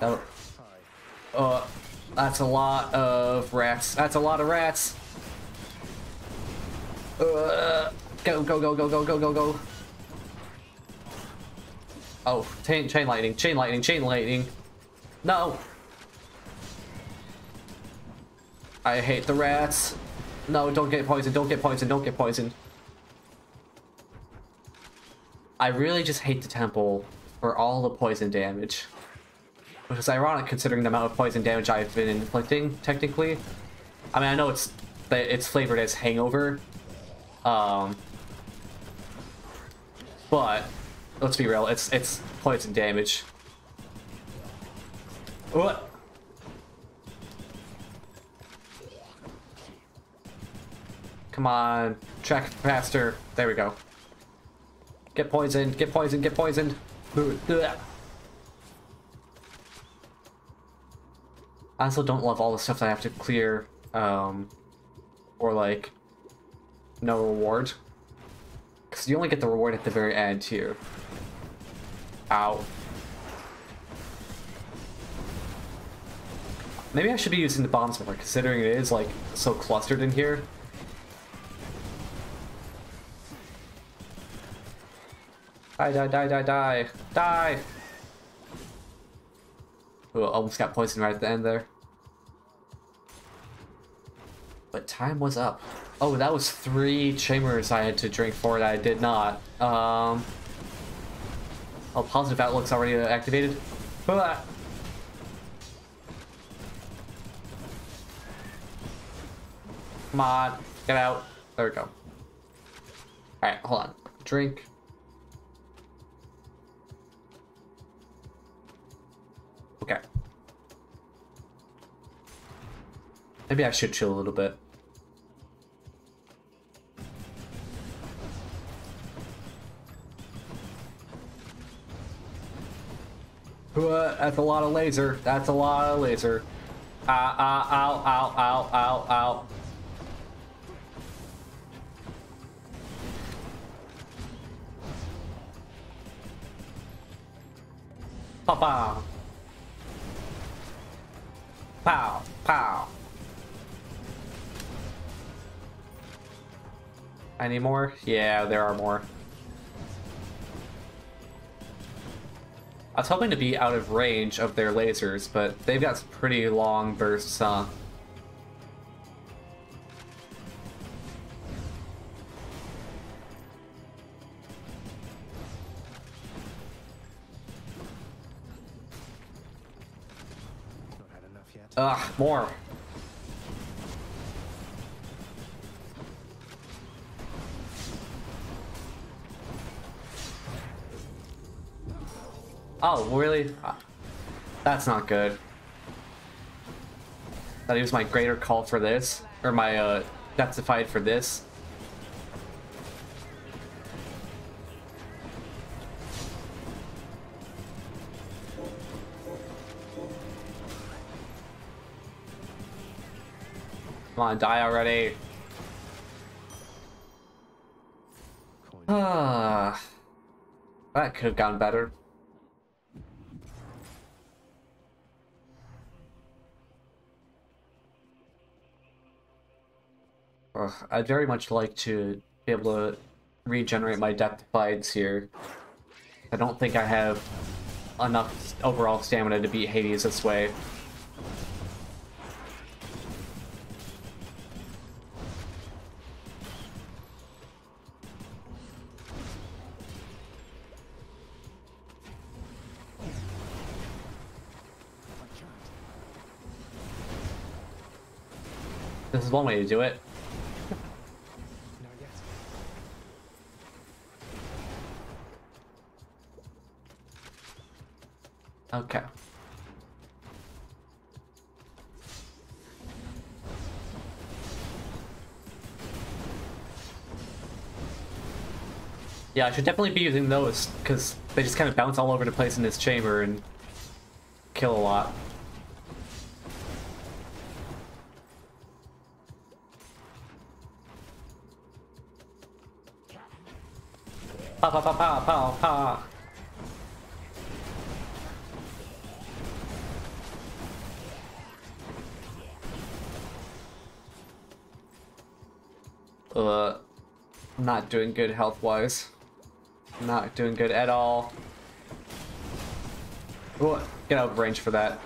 Uh, that's a lot of rats. That's a lot of rats. Uh, go, go, go, go, go, go, go, go. Oh, chain, chain lightning, chain lightning, chain lightning. No. I hate the rats. No, don't get poisoned, don't get poisoned, don't get poisoned. I really just hate the temple for all the poison damage. Which is ironic considering the amount of poison damage I've been inflicting, technically. I mean, I know it's it's flavored as hangover. Um, but let's be real, it's it's poison damage. What? Come on, track faster. There we go. Get poisoned, get poisoned, get poisoned. I also don't love all the stuff that I have to clear, um, or like, no reward. Because you only get the reward at the very end here. Ow. Maybe I should be using the bombs more, considering it is, like, so clustered in here. Die, die, die, die, die. Die! Ooh, almost got poisoned right at the end there. But time was up. Oh, that was three chambers I had to drink for that I did not. Um... Oh, positive outlook's already activated. Come on, get out. There we go. Alright, hold on. Drink. Okay. Maybe I should chill a little bit. That's a lot of laser. That's a lot of laser. Ow, ow, ow, ow, ow, ow, ow. Pow, pow. Pow, Any more? Yeah, there are more. I was hoping to be out of range of their lasers, but they've got some pretty long bursts, huh? Not had enough yet. Ugh, more. Oh, really? Uh, That's not good. That is my greater call for this, or my uh, Death Defy for this. Come on, die already. Ah, that could have gone better. I'd very much like to be able to regenerate my death defies here. I don't think I have enough overall stamina to beat Hades this way. This is one way to do it. Okay. Yeah, I should definitely be using those, because they just kind of bounce all over the place in this chamber and kill a lot. Pa pa pa pa pa pa. Uh, not doing good health-wise. Not doing good at all. What? Get out of range for that.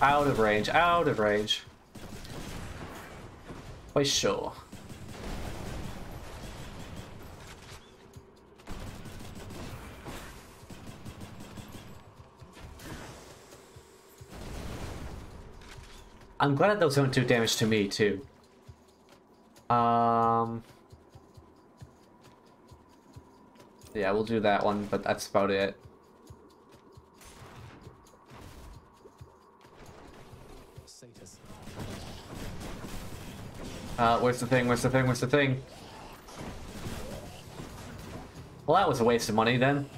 Out of range, out of range. Why sure. I'm glad those don't do damage to me too. Um. Yeah, we'll do that one, but that's about it. Uh, where's the thing? Where's the thing? Where's the thing? Well, that was a waste of money then.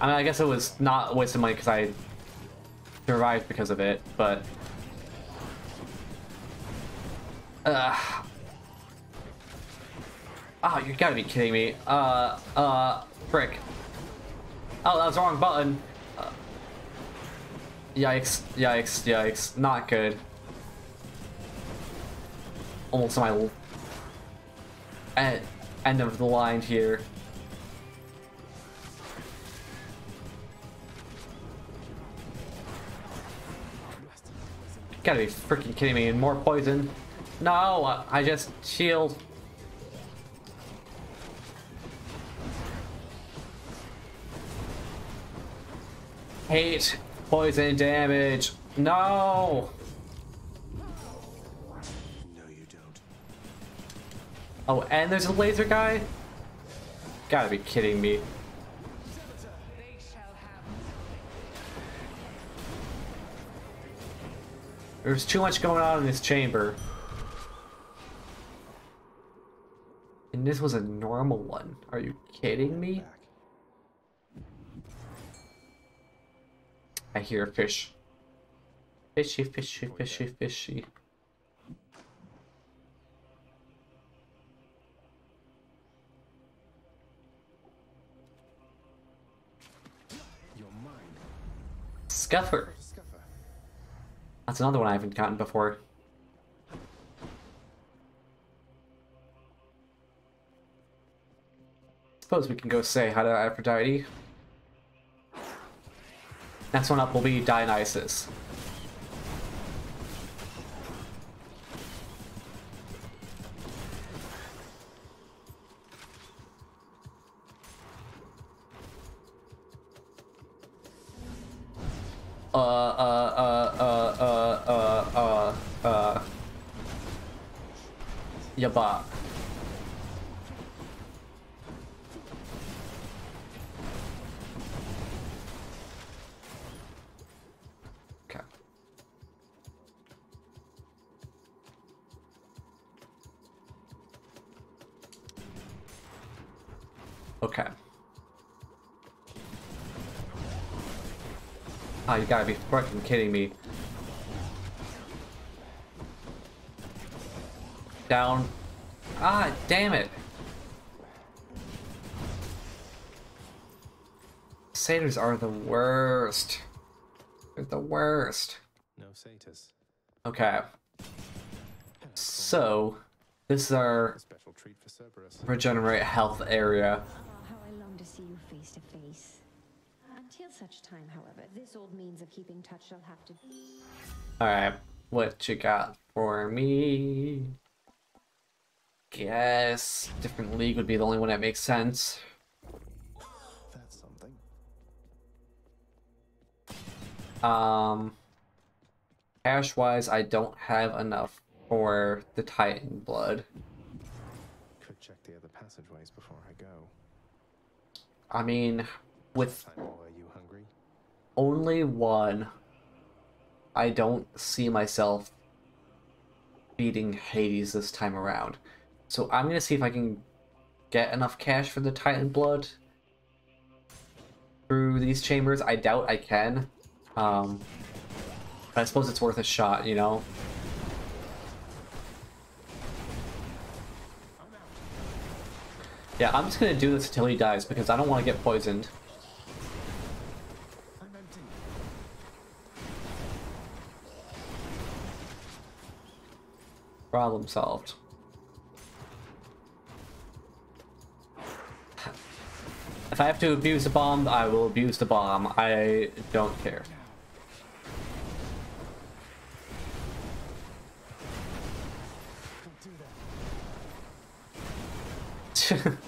I mean, I guess it was not a waste of money because I survived because of it, but... Ugh. Oh, you gotta be kidding me. Uh, uh, frick. Oh, that was the wrong button. Uh, yikes, yikes, yikes. Not good. Almost my end, end of the line here. Gotta be freaking kidding me, and more poison. No, I just shield. Hate poison damage. No! No, you don't. Oh, and there's a laser guy? Gotta be kidding me. They shall have There's too much going on in this chamber. And this was a normal one. Are you kidding me? Back. I hear a fish. Fishy, fishy, fishy, fishy. Scuffer. That's another one I haven't gotten before. Suppose we can go say hi to Aphrodite. Next one up will be Dionysus. Uh, uh, uh, uh, uh, uh, uh, uh. Yaba. You gotta be fucking kidding me. Down. Ah, damn it. Satyrs are the worst. They're the worst. No Satus. Okay, so this is our special treat for Cerberus. regenerate health area. Oh, how I long to see you face to face. Until such time, however, this old means of keeping touch shall have to. Alright, what you got for me? Guess different league would be the only one that makes sense. That's something. Um, cash wise, I don't have enough for the Titan blood. Could check the other passageways before I go. I mean, with Titan boy, you hungry? Only one, I don't see myself beating Hades this time around. So I'm gonna see if I can get enough cash for the Titan blood through these chambers. I doubt I can. Um, but I suppose it's worth a shot, you know? Yeah, I'm just gonna do this until he dies because I don't want to get poisoned. Problem solved. If I have to abuse the bomb, I will abuse the bomb. I don't care.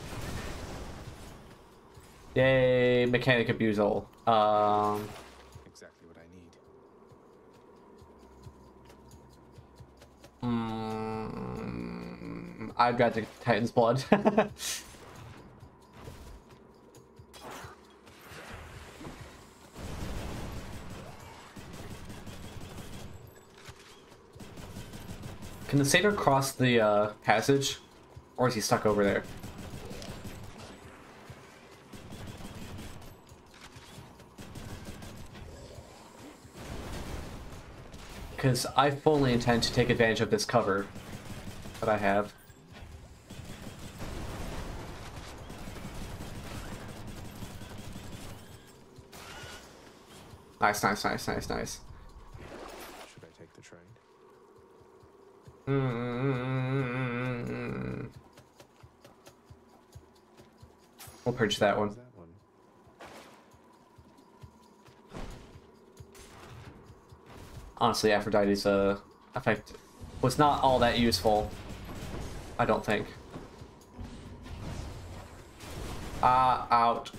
Yay, mechanic abusal. Um, Exactly what I need. Mm, I'd rather Titan's blood. Can the satyr cross the uh, passage? Or is he stuck over there? Because I fully intend to take advantage of this cover that I have. Nice, nice, nice, nice, nice. Should I take the train? Mm. We'll purge that one. Honestly, Aphrodite's uh, effect was not all that useful. I don't think. Ah, out.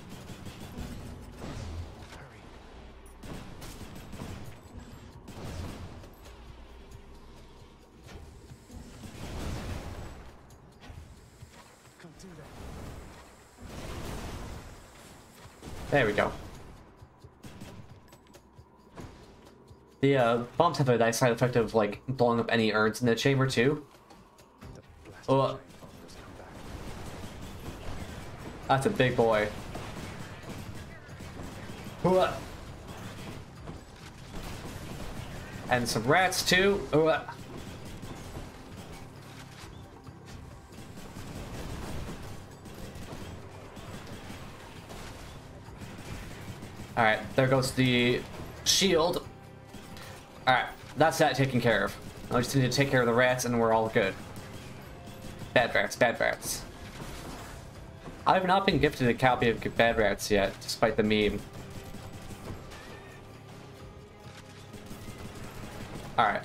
Do that. There we go. The uh, bombs have a nice side effect of like blowing up any urns in the chamber too. Oh. giant bomb has come back. That's a big boy. Hooah. And some rats too. Hooah. Alright, there goes the shield. That's that taken care of. I just need to take care of the rats and we're all good. Bad rats, bad rats. I have not been gifted a copy of Bad Rats yet, despite the meme. Alright.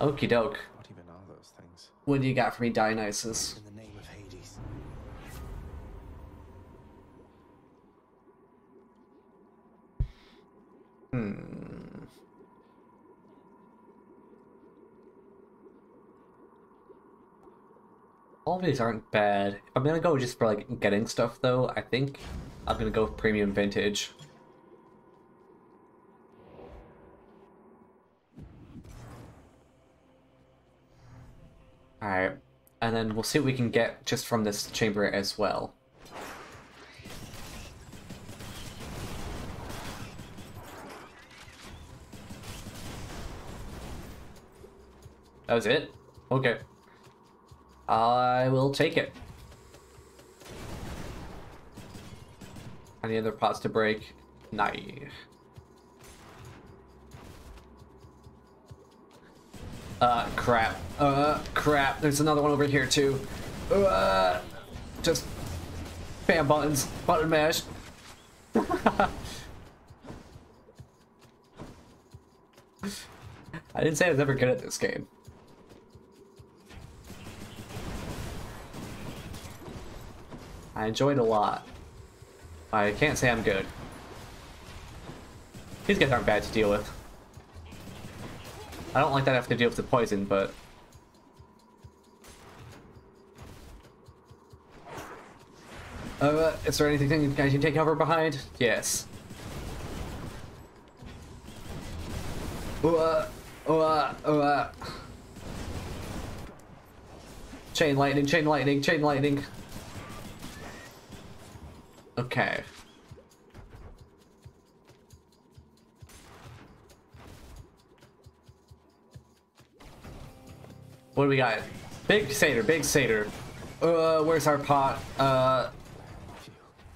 Okie doke. What even are those things? What do you got for me, Dionysus? In the name of Hades. Hmm. All of these aren't bad. I'm gonna go just for like getting stuff though. I think I'm gonna go with premium vintage. Alright. And then we'll see what we can get just from this chamber as well. That was it? Okay. I will take it. Any other pots to break? Nah. Uh, crap. Uh, crap. There's another one over here too. Uh, just spam buttons. Button mash. I didn't say I was ever good at this game. I enjoyed a lot. I can't say I'm good. These guys aren't bad to deal with. I don't like that I have to deal with the poison, but... Uh, is there anything you guys can take cover behind? Yes. Uh, uh, uh. Chain lightning, chain lightning, chain lightning. Okay. What do we got? Big satyr, big satyr. Uh, where's our pot? Uh,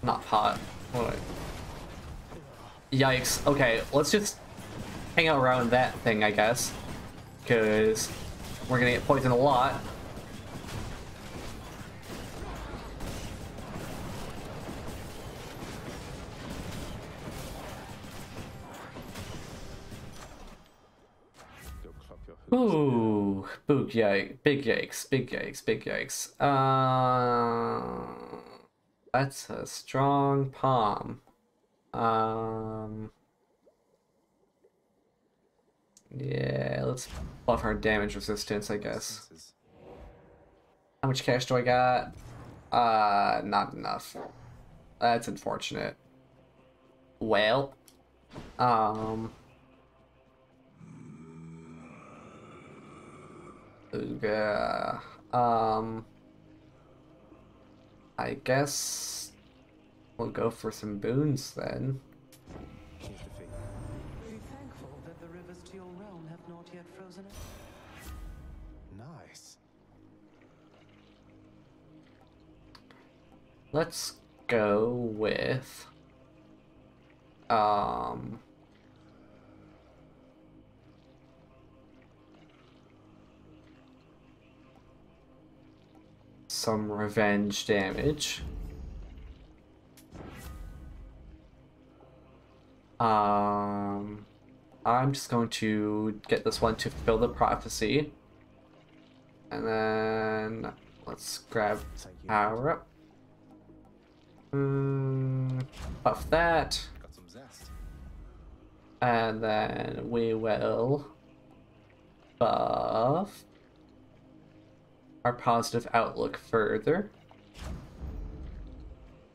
not pot. What? Yikes. Okay, let's just hang out around that thing, I guess. Because we're gonna get poisoned a lot. Ooh, big yikes, big yikes, big yikes, big yikes. Uh, that's a strong pom. Um, yeah, let's buff our damage resistance, I guess. How much cash do I got? Uh, not enough. That's unfortunate. Well, um. Yeah. Um. I guess we'll go for some boons then. Here's the fee. Be thankful that the rivers to your realm have not yet frozen over. Nice. Let's go with um some revenge damage. Um I'm just going to get this one to fulfill the prophecy. And then let's grab power up. Mm, buff that. And then we will buff our positive outlook further.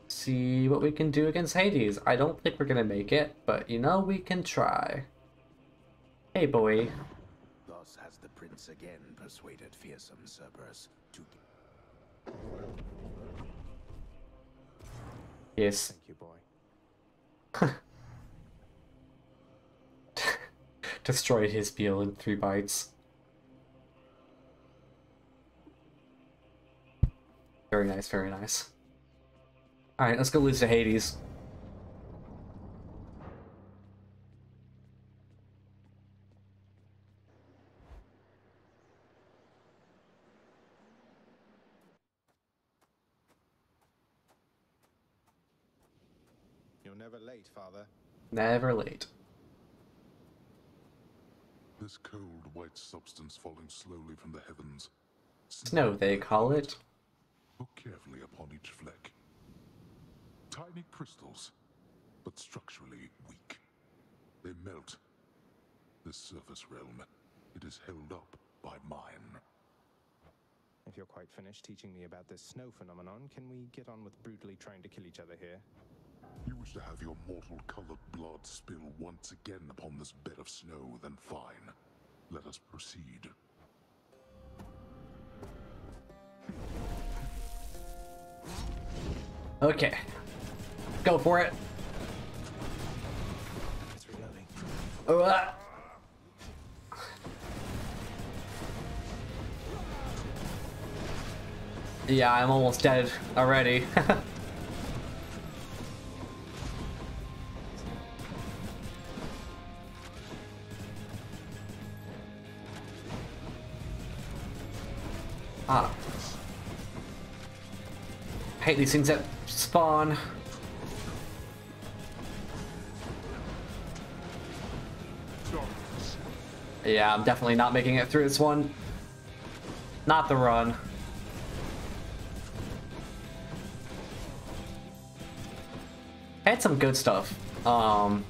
See what we can do against Hades. I don't think we're gonna make it, but you know, we can try. Hey, boy. Thus has the prince again persuaded fearsome Cerberus to Yes. Thank you, boy. Destroyed his beal in three bites. Very nice, very nice. Alright, let's go lose to Hades. You're never late, father. Never late. This cold, white substance falling slowly from the heavens. Snow, they call it. Look carefully upon each fleck. Tiny crystals, but structurally weak. They melt. This surface realm, it is held up by mine. If you're quite finished teaching me about this snow phenomenon, can we get on with brutally trying to kill each other here? You wish to have your mortal colored blood spill once again upon this bed of snow, then fine. Let us proceed. Okay. Go for it. It's. Uh, Yeah, I'm almost dead already. ah. Hate these things that spawn. Yeah, I'm definitely not making it through this one. Not the run. I Had some good stuff. Um,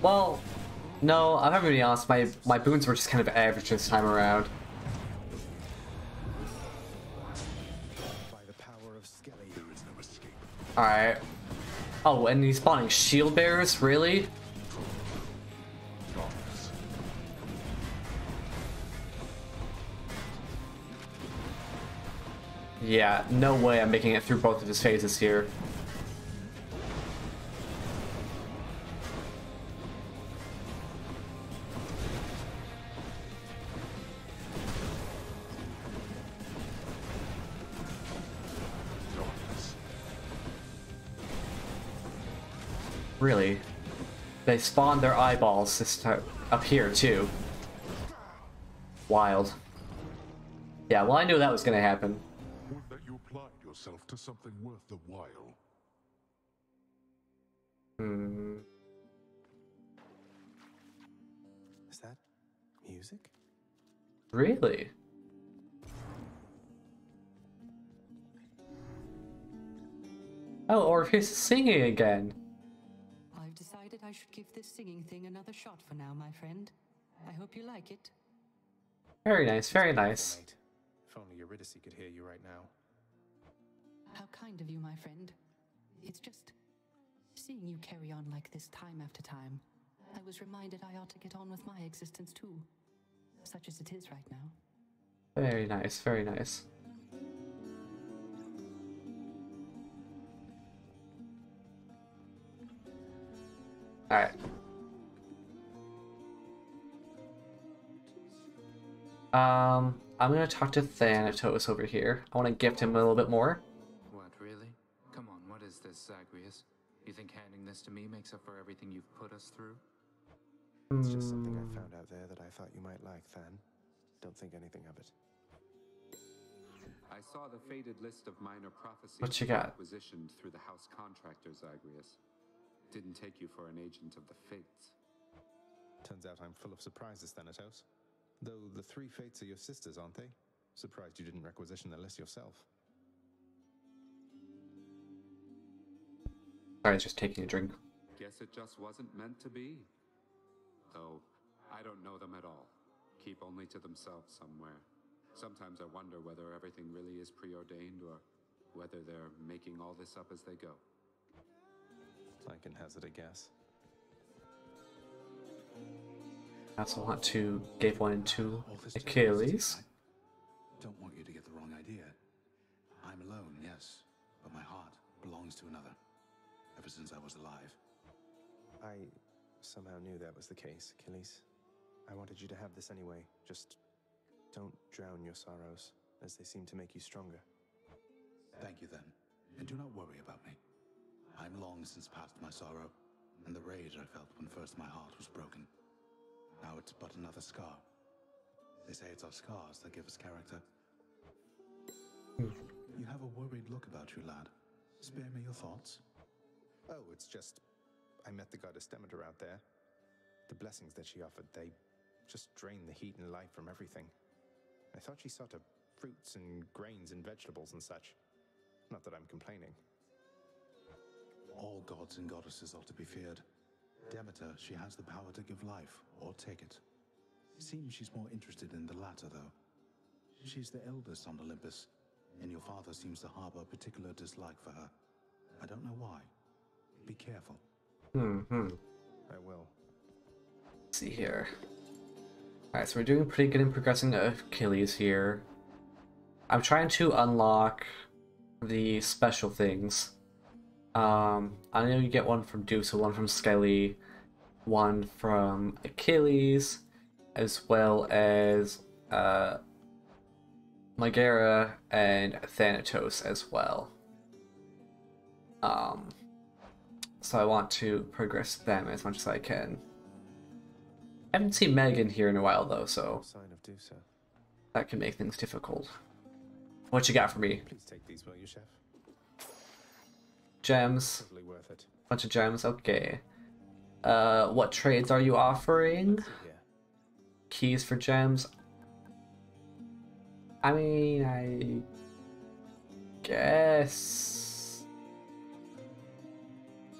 well, No, I'm gonna be honest, my, my boons were just kind of average this time around. Alright. Oh, and he's spawning shield bearers? Really? Yeah, no way I'm making it through both of his phases here. They spawned their eyeballs this time up here too. Wild. Yeah, well I knew that was gonna happen. Would that you applied yourself to something worth the while. Hmm. is that music? Really? Oh, Orpheus is singing again. I've decided I should give this singing thing another shot for now, my friend. I hope you like it. Very nice, very nice. If only Eurydice could hear you right now. How kind of you, my friend. It's just seeing you carry on like this time after time. I was reminded I ought to get on with my existence too, such as it is right now. Very nice, very nice. Alright. Um, I'm gonna talk to Thanatos over here. I want to gift him a little bit more. What, really? Come on, what is this, Zagreus? You think handing this to me makes up for everything you've put us through? It's just something Hmm. I found out there that I thought you might like, Than. Don't think anything of it. I saw the faded list of minor prophecies What you got? acquisitioned through the house contractor, Zagreus. Didn't take you for an agent of the fates. Turns out I'm full of surprises, Thanatos. Though the three fates are your sisters, aren't they? Surprised you didn't requisition the list yourself. Sorry, I was just taking a drink. Guess it just wasn't meant to be. Though, I don't know them at all. Keep only to themselves somewhere. Sometimes I wonder whether everything really is preordained or whether they're making all this up as they go. I can hazard a guess. I also want to give one to Achilles. I don't want you to get the wrong idea. I'm alone, yes, but my heart belongs to another. Ever since I was alive. I somehow knew that was the case, Achilles. I wanted you to have this anyway. Just don't drown your sorrows, as they seem to make you stronger. Thank you then, and do not worry about me. I'm long since past my sorrow, and the rage I felt when first my heart was broken. Now it's but another scar. They say it's our scars that give us character. You have a worried look about you, lad. Spare me your thoughts. Oh, it's just. I met the goddess Demeter out there. The blessings that she offered, they just drain the heat and life from everything. I thought she saw to fruits and grains and vegetables and such. Not that I'm complaining. All gods and goddesses are to be feared. Demeter, she has the power to give life, or take it. Seems she's more interested in the latter, though. She's the eldest on Olympus, and your father seems to harbor a particular dislike for her. I don't know why. Be careful. Hmm, hmm. I will. Let's see here. Alright, so we're doing pretty good in progressing Achilles here. I'm trying to unlock the special things. Um, I know you get one from Deuce, one from Skelly, one from Achilles, as well as uh, Megara and Thanatos as well. Um, so I want to progress them as much as I can. I haven't seen Megan here in a while though, so Sign of Dusa. that can make things difficult. What you got for me? Please take these, will you, Chef? Gems. Bunch of gems, okay. Uh, what trades are you offering? Keys for gems. I mean, I guess.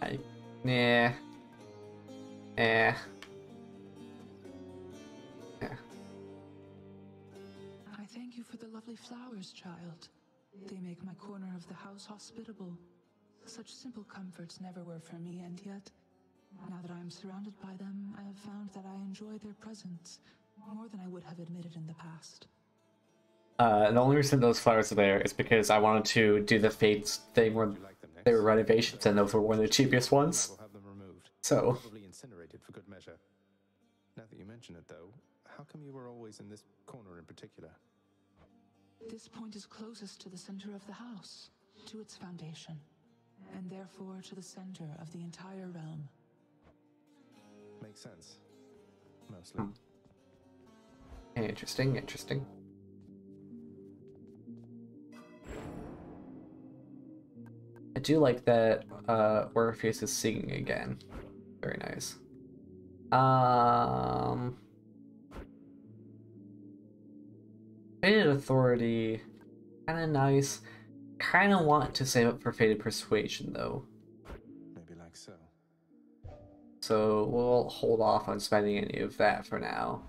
I yeah, Eh. I thank you for the lovely flowers, child. They make my corner of the house hospitable. Such simple comforts never were for me, and yet, now that I am surrounded by them, I have found that I enjoy their presence more than I would have admitted in the past. Uh, the only reason those flowers are there is because I wanted to do the Fates thing where they were renovations and those were one of the cheapest ones. We'll have them removed. So, Probably incinerated for good measure. Now that you mention it, though, how come you were always in this corner in particular? This point is closest to the center of the house, to its foundation, and therefore to the center of the entire realm. Makes sense. Mostly. interesting, interesting. I do like that uh, Orpheus is singing again. Very nice. Um, Fated Authority, kind of nice. Kind of want to save up for Fated Persuasion though. Maybe like so. So we'll hold off on spending any of that for now.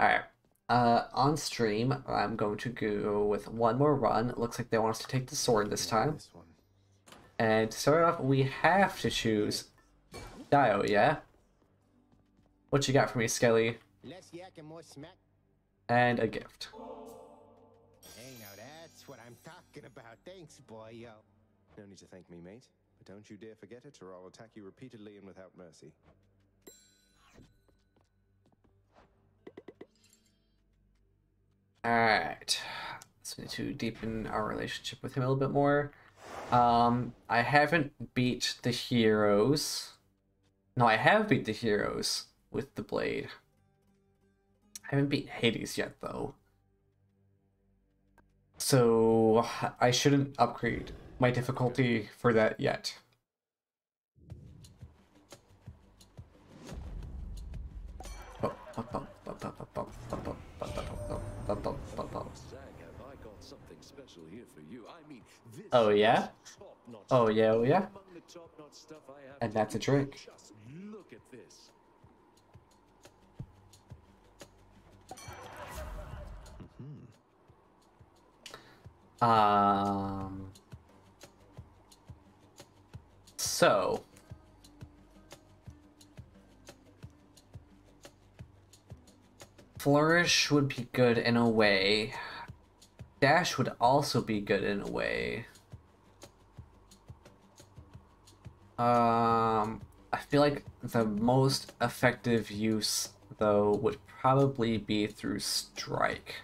Alright. Uh, on stream, I'm going to go with one more run. It looks like they want us to take the sword this time. And to start off, we have to choose Dio, yeah? What you got for me, Skelly? And. And a gift. Talking about. Thanks, boy, yo. No need to thank me, mate. But don't you dare forget it, or I'll attack you repeatedly and without mercy. Alright. So we need to deepen our relationship with him a little bit more. Um, I haven't beat the heroes. No, I have beat the heroes with the blade. I haven't beat Hades yet, though. So I shouldn't upgrade my difficulty for that yet. Oh yeah? Oh yeah, oh yeah? And that's a trick. Um. So. Flourish would be good in a way. Dash would also be good in a way. Um, I feel like the most effective use, though, would probably be through Strike.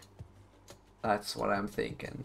That's what I'm thinking.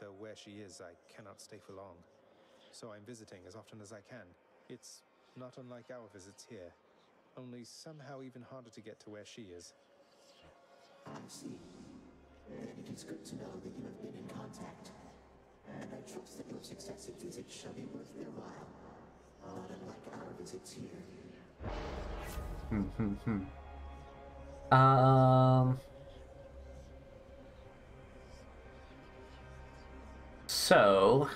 Though where she is, I cannot stay for long. So I'm visiting as often as I can. It's not unlike our visits here, only somehow even harder to get to where she is. I see. Then it is good to know that you have been in contact. And I trust that your successive visits shall be worth their while. Not unlike our visits here. Hmm, hmm, hmm. Um. So.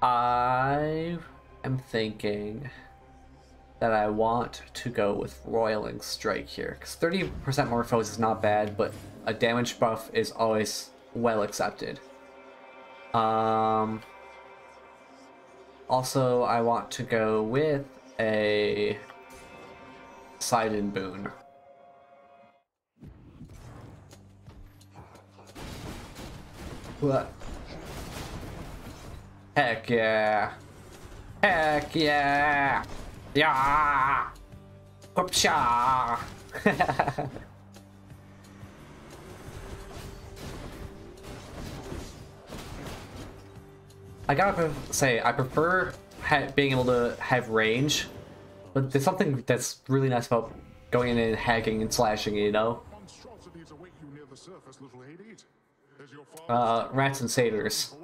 I am thinking that I want to go with Roiling Strike here. Because 30% more foes is not bad, but a damage buff is always well accepted. Um. Also, I want to go with a Sidon Boon. What? Heck yeah! Heck yeah! Yeah! Whoopsha! I gotta say, I prefer being able to have range, but there's something that's really nice about going in and hacking and slashing, you know? Uh, rats and satyrs.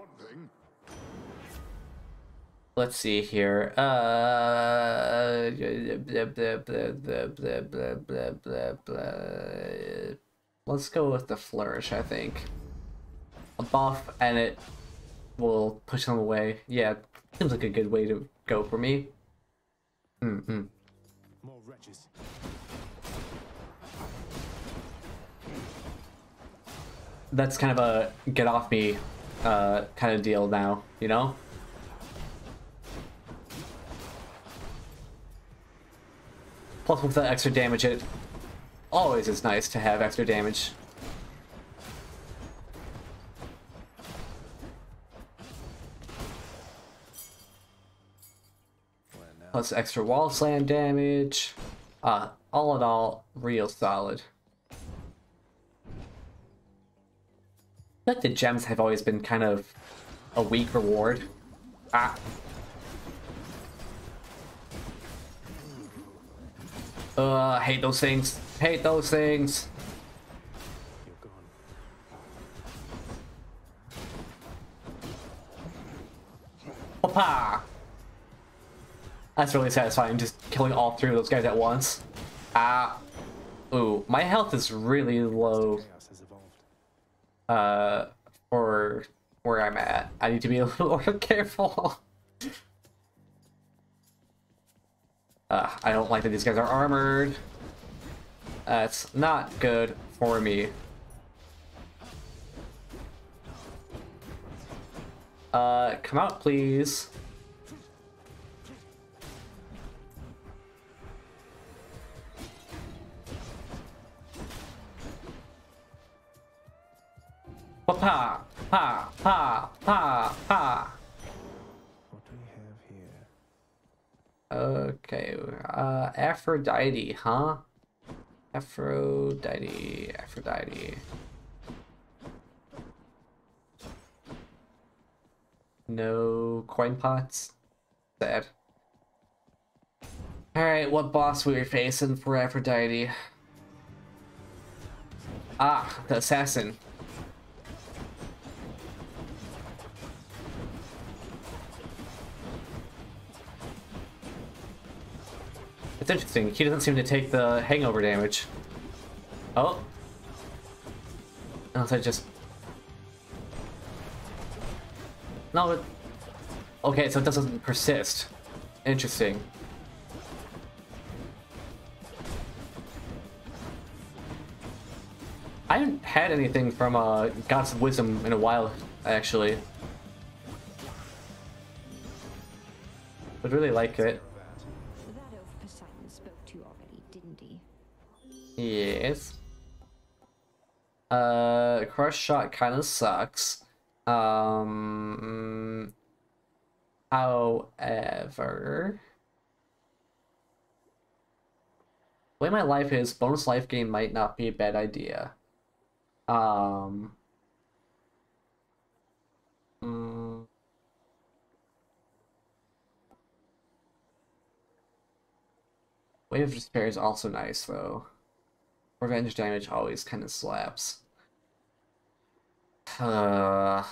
Let's see here. Uh, let's go with the flourish, I think. A buff and it will push them away. Yeah, seems like a good way to go for me. Mm-mm. That's kind of a get off me uh, kind of deal now, you know? Plus with the extra damage, it always is nice to have extra damage. Plus extra wall slam damage. Uh, all in all, real solid. Like the gems have always been kind of a weak reward. Ah. Uh, hate those things. Hate those things. Papa! That's really satisfying, just killing all three of those guys at once. Ah. Ooh, my health is really low. Uh, for where I'm at. I need to be a little more careful. Uh, I don't like that these guys are armored. That's not good for me. Uh, come out, please. Pa pa pa pa pa pa. What do we have here? Okay, uh, Aphrodite, huh? Aphrodite, Aphrodite. No coin pots? Sad. Alright, what boss we were facing for Aphrodite? Ah, the assassin. It's interesting. He doesn't seem to take the hangover damage. Oh. Unless I just... No, it... Okay, so it doesn't persist. Interesting. I haven't had anything from uh, Gods of Wisdom in a while, actually. Would really like it. That oaf Poseidon spoke to you already, didn't he? Yes. Uh, crush shot kind of sucks. Um, however, the way my life is, bonus life gain might not be a bad idea. Um, mm, Wave of Despair is also nice, though. Revenge damage always kind of slaps. Uh,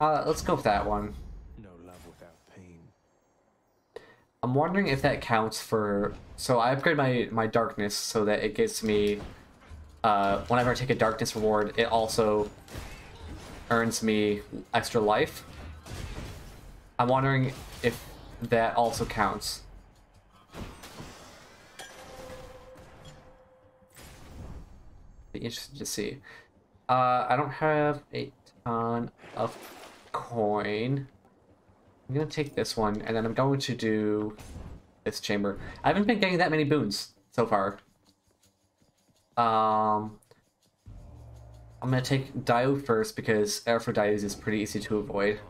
uh, let's go with that one. No love without pain. I'm wondering if that counts for... So I upgrade my, my darkness so that it gets me... Uh, whenever I take a darkness reward, it also earns me extra life. I'm wondering if that also counts. Be interested to see. Uh, I don't have a ton of coin. I'm gonna take this one, and then I'm going to do this chamber. I haven't been getting that many boons so far. Um, I'm gonna take Dio first because air for Aphrodite is pretty easy to avoid.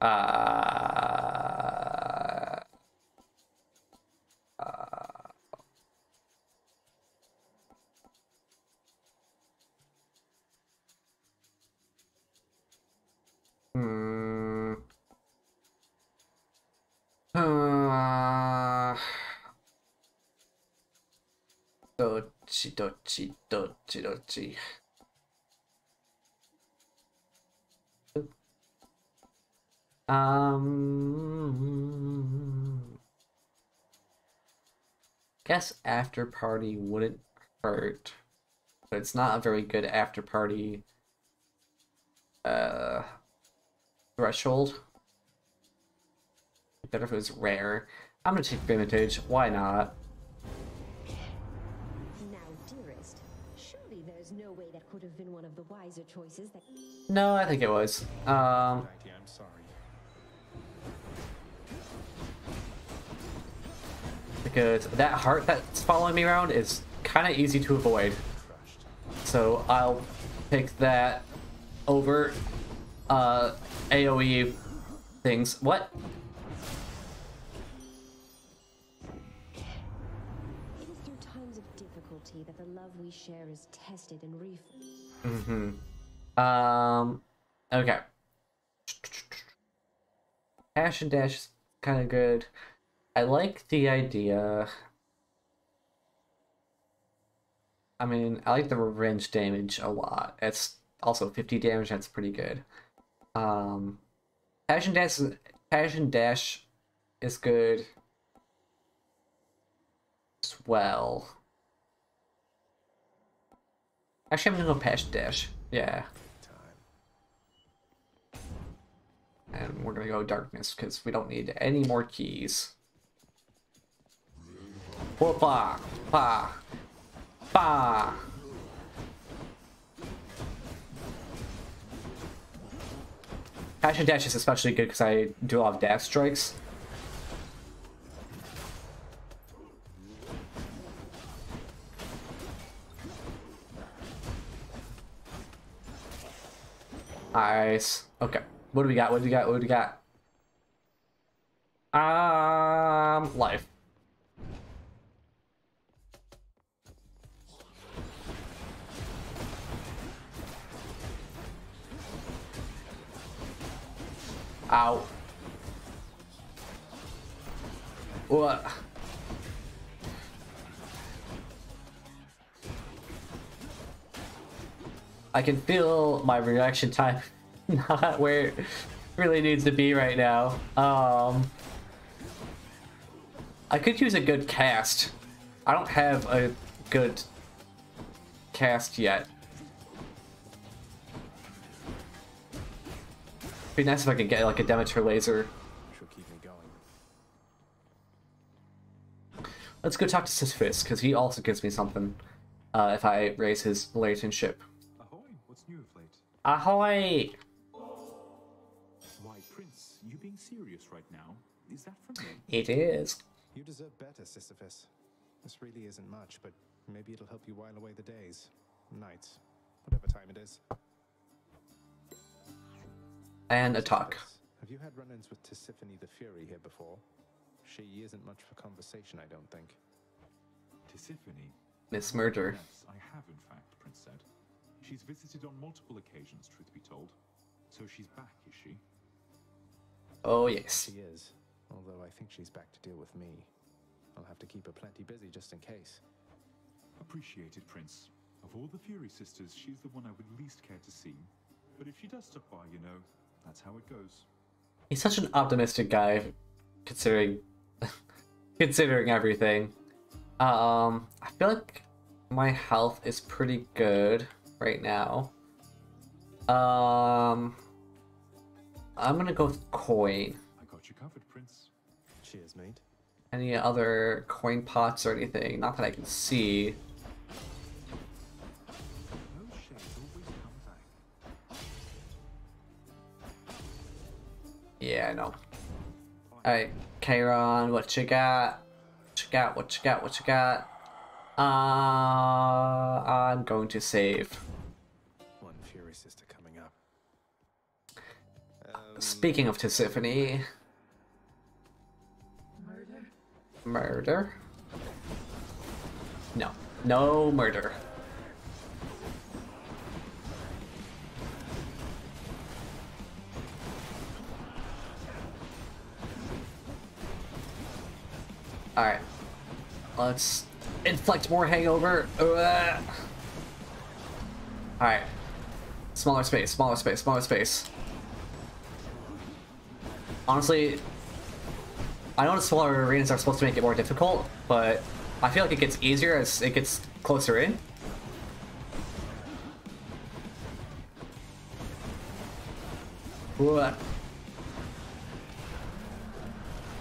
Uh, Hmm. Um, guess after party wouldn't hurt, but it's not a very good after party. Uh, threshold. Better if it was rare. I'm gonna take vintage. Why not? Now, dearest, surely there's no way that could have been one of the wiser choices that. No, I think it was. Um, I'm sorry. because that heart that's following me around is kind of easy to avoid. So I'll pick that over uh, AoE things. What? It is through times of difficulty that the love we share is tested and ref. Mm-hmm. Um. Okay. Dash and dash is kind of good. I like the idea. I mean, I like the revenge damage a lot. It's also 50 damage. That's pretty good. Um, passion dash, passion dash is good as well. Actually, I'm gonna go passion dash. Yeah. And we're gonna go darkness because we don't need any more keys. Ba ba ba. Passion dash is especially good because I do a lot of dash strikes. Nice. Okay. What do we got? What do we got? What do we got? Um, life. Ow. What? I can feel my reaction time not where it really needs to be right now. Um, I could use a good cast. I don't have a good cast yet. Be nice if I could get like a Demeter laser. Should keep me going. Let's go talk to Sisyphus because he also gives me something uh, if I raise his latent ship. Ahoy, what's new of late? Ahoy! Why, Prince, you being serious right now? Is that from me? It is. You deserve better, Sisyphus. This really isn't much, but maybe it'll help you while away the days, nights, whatever time it is. And a talk. Have you had run-ins with Tisiphone the Fury here before? She isn't much for conversation, I don't think. Tisiphone? Miss Murder. Yes, I have in fact, Prince said. She's visited on multiple occasions, truth be told. So she's back, is she? Oh, yes. She is, although I think she's back to deal with me. I'll have to keep her plenty busy just in case. Appreciated, Prince. Of all the Fury sisters, she's the one I would least care to see. But if she does stop by, you know, that's how it goes. He's such an optimistic guy, considering considering everything. Um, I feel like my health is pretty good right now. Um, I'm gonna go with coin. I got you covered, Prince. Cheers, mate. Any other coin pots or anything? Not that I can see. Yeah, I know. Alright, Charon, what you got? What you got? What you got? What you got? Uh, I'm going to save. One Fury sister coming up. Speaking of Tisiphone, Murder? murder? No, no murder. Alright, let's inflict more hangover. Ugh. All right. Smaller space, smaller space, smaller space. Honestly, I know the smaller arenas are supposed to make it more difficult, but I feel like it gets easier as it gets closer in. Alright,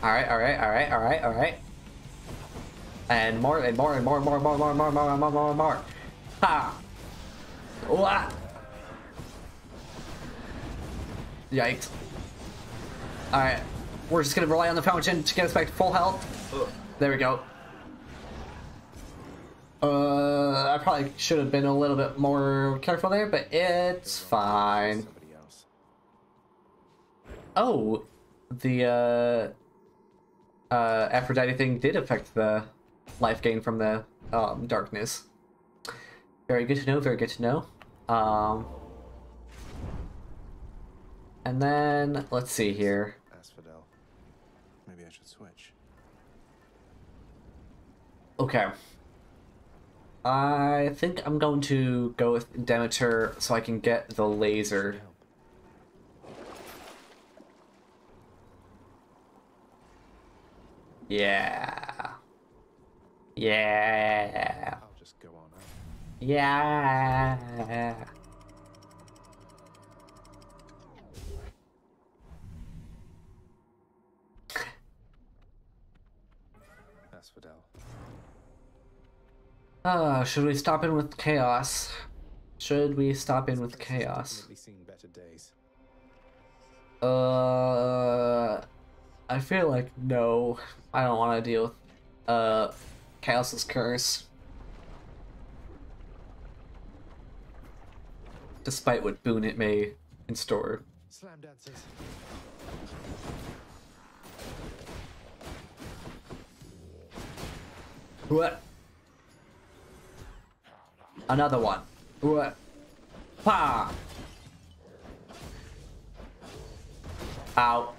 alright, alright, alright, alright. And more and more and more and more and more and more and more and more and more and more and more. Ha! What? Yikes. Alright. We're just gonna rely on the fountain to get us back to full health. There we go. Uh, I probably should have been a little bit more careful there, but it's fine. Oh, the uh, uh, Aphrodite thing did affect the life gain from the um, darkness. Very good to know, very good to know. Um, and then, let's see here. Asphodel. Maybe I should switch. Okay. I think I'm going to go with Demeter so I can get the laser. Yeah. Yeah. I'll just go on. Yeah. Uh, should we stop in with chaos? Should we stop in with chaos? Definitely seen better days. Uh, I feel like no. I don't want to deal with uh, Chaos's curse. Despite what boon it may in store. Slam dancers. What? Another one. What? Pa! Ow.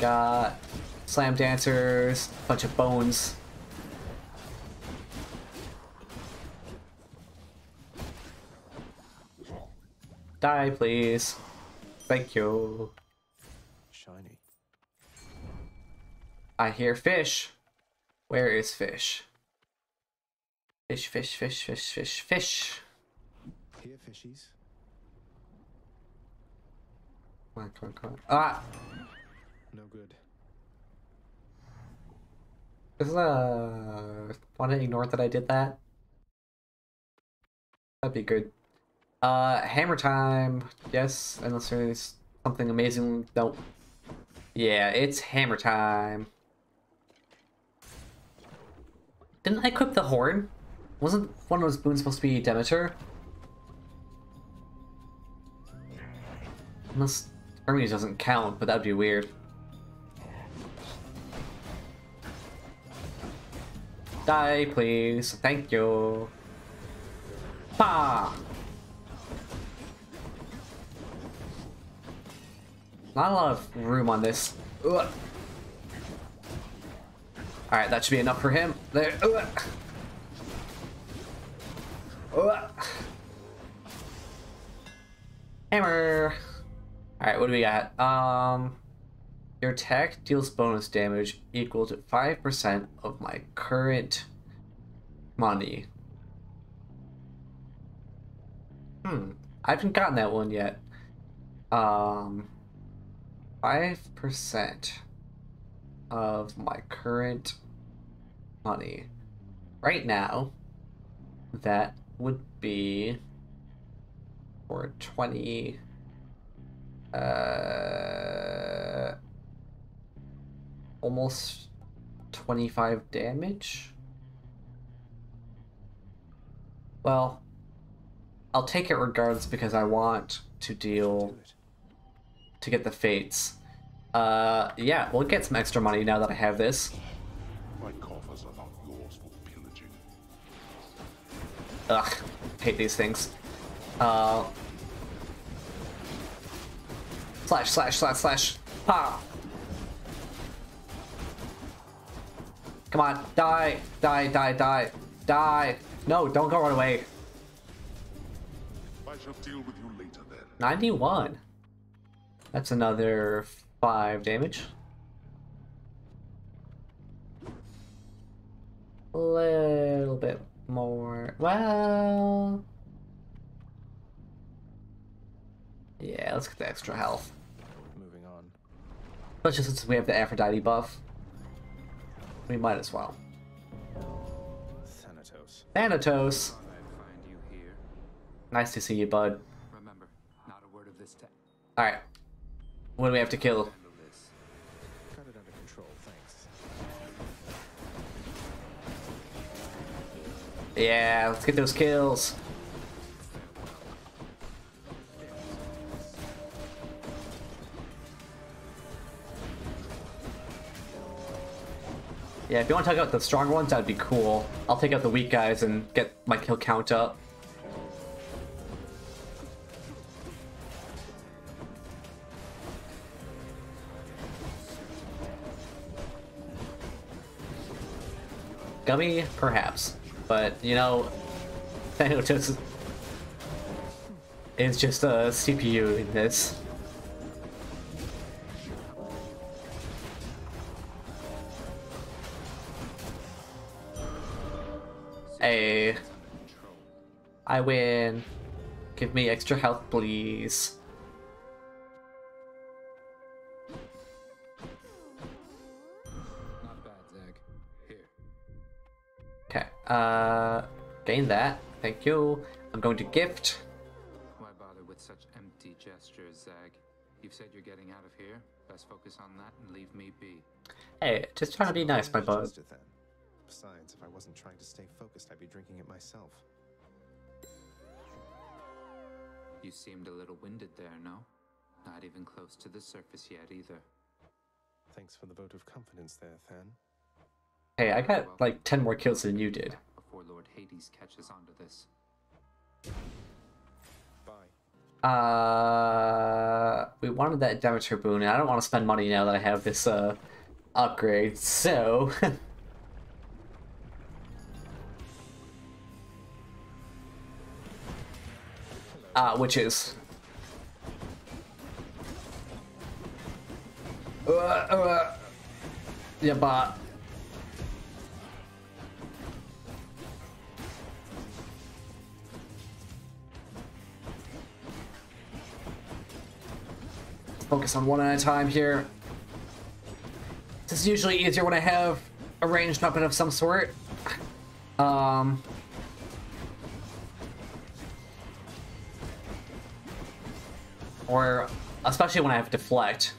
Got slam dancers, a bunch of bones. Die, please. Thank you. Shiny. I hear fish. Where is fish? Fish, fish, fish, fish, fish, fish. Here, fishies. Come on, come on, come on. Ah! No good. Is uh want to ignore that I did that? That'd be good. Uh, hammer time. Yes, unless there's something amazing. Nope. Yeah, it's hammer time. Didn't I equip the horn? Wasn't one of those boons supposed to be Demeter? Unless Hermes doesn't count, but that'd be weird. Die, please. Thank you. Pa! Not a lot of room on this. Alright, that should be enough for him. There. Ugh. Ugh. Hammer. Alright, what do we got? Um, your attack deals bonus damage equal to 5% of my current money. Hmm, I haven't gotten that one yet. Um, 5% of my current money. Right now, that would be for 20 uh almost 25 damage. Well I'll take it regardless because I want to deal to get the fates. Uh yeah we'll get some extra money now that I have this. My coffers are not yours for pillaging. ugh hate these things. Uh slash slash slash slash. Pa Come on, die, die, die, die, die. No, don't go run away. I shall deal with you later then. 91. That's another 5 damage. A little bit more. Well... Yeah, let's get the extra health. Moving on. But just since we have the Aphrodite buff, we might as well. Thanatos. Thanatos! Thought I'd find you here. Nice to see you, bud. Remember, not a word of this Alright. What do we have to kill? handle it under control, thanks. Yeah, let's get those kills. Yeah, if you want to take out the stronger ones, that'd be cool. I'll take out the weak guys and get my kill count up. Gummy, perhaps. But, you know, Thanatos is just a CPU in this. I win. Give me extra health, please. Not bad, Zag. Here. Okay, uh, gain that. Thank you. I'm going to gift. Why bother with such empty gestures, Zag? You've said you're getting out of here. Best focus on that and leave me be. Hey, just trying to be nice, my bud. Just it then. Besides, if I wasn't trying to stay focused, I'd be drinking it myself. You seemed a little winded there, no? Not even close to the surface yet, either. Thanks for the vote of confidence there, Than. Hey, I got like 10 more kills than you did. Before Lord Hades catches on to this. Bye. Uh, we wanted that Demeter boon, and I don't want to spend money now that I have this uh upgrade. So, uh, which is uh, uh, yeah, but focus on one at a time here. This is usually easier when I have a ranged weapon of some sort. Um, or especially when I have deflect.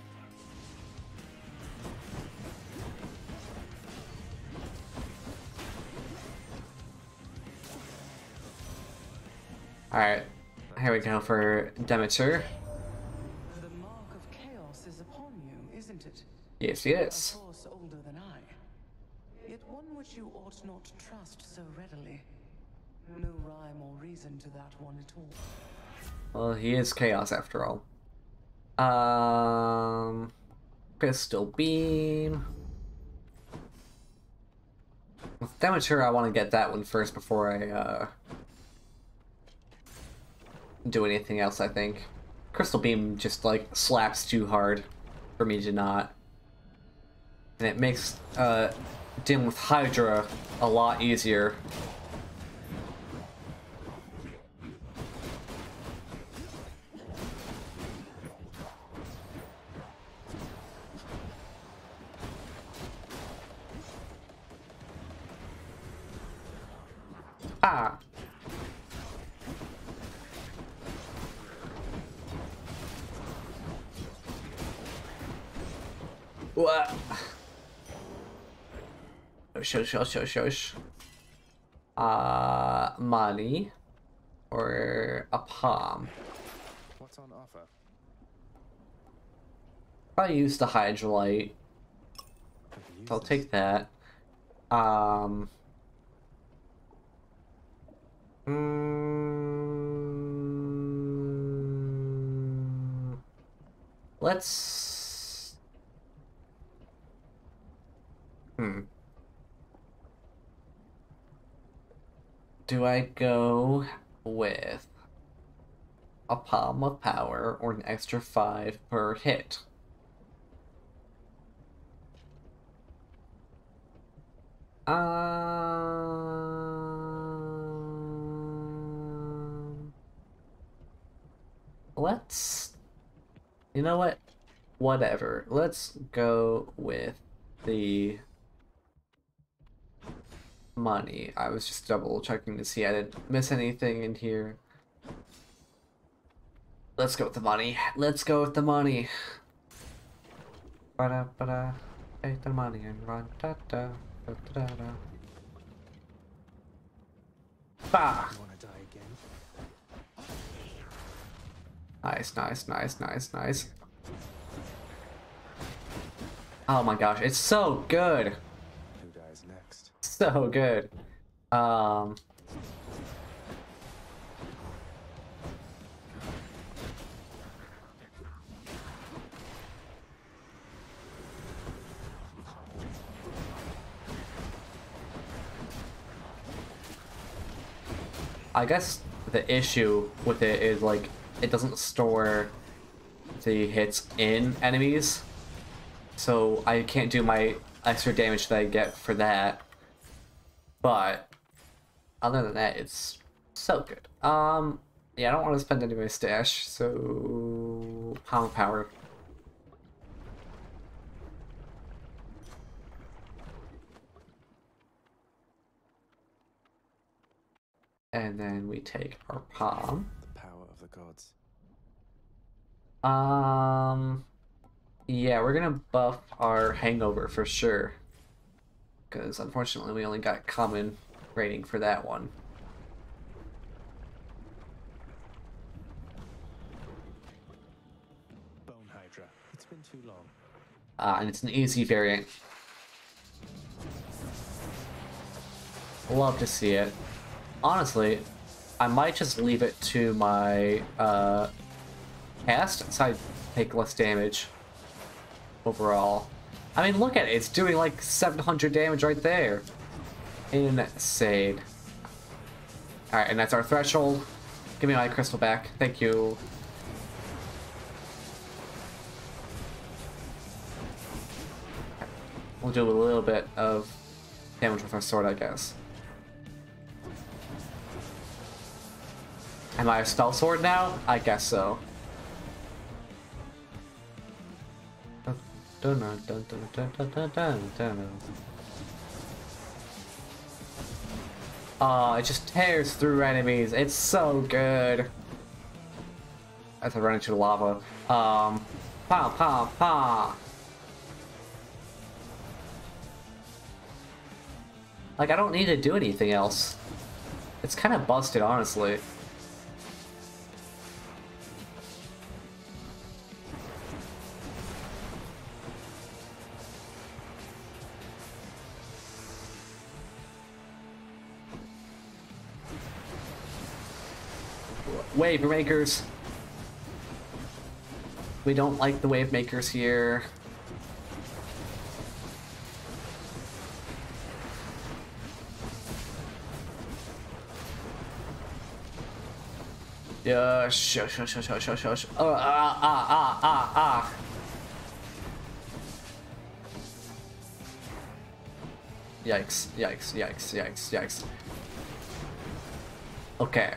Alright, here we go for Demeter. The mark of chaos is upon you, isn't it? Yes, yes. A force older than I. Yet one which you ought not trust so readily. No rhyme or reason to that one at all. Well, he is chaos after all. Um, crystal beam. With Demeter, I want to get that one first before I uh, do anything else. I think crystal beam just like slaps too hard for me to not, and it makes uh, dealing with Hydra a lot easier. Ah. What? Shush, shush, shush, shush. Uh, money or a pom. What's on offer? Probably use the Hydralite. I'll take that. Um. Mm, let's... Hmm. Do I go with a Pom of Power or an extra five per hit? Uh... let's. You know what? Whatever. Let's go with the money. I was just double checking to see I didn't miss anything in here. Let's go with the money. Let's go with the money. Ba-da, ba-da. Take the money and run. Da, da, da, da, da. Bah! Nice, nice, nice, nice, nice. Oh my gosh, it's so good! Who dies next? So good. Um... I guess the issue with it is like it doesn't store the hits in enemies. So I can't do my extra damage that I get for that. But other than that, it's so good. Um yeah, I don't want to spend any of my stash, so pound power. And then we take our pom. Gods. Um, yeah, we're gonna buff our hangover for sure. Because unfortunately, we only got common rating for that one. Bone Hydra. It's been too long. Uh, and it's an easy variant. Love to see it. Honestly, I might just leave it to my uh, cast so I take less damage overall. I mean, look at it. It's doing like 700 damage right there. Insane. Alright, and that's our threshold. Give me my crystal back. Thank you. We'll do a little bit of damage with our sword, I guess. Am I a spell sword now? I guess so. Oh, it just tears through enemies. It's so good. As I run into the lava. Um, pa pa pa. Like, I don't need to do anything else. It's kind of busted, honestly. Wave makers. We don't like the wave makers here. Yeah, shush, shush, shush, shush, shush. Uh, ah, ah, ah, ah, ah. Yikes, yikes, yikes, yikes, yikes. Okay.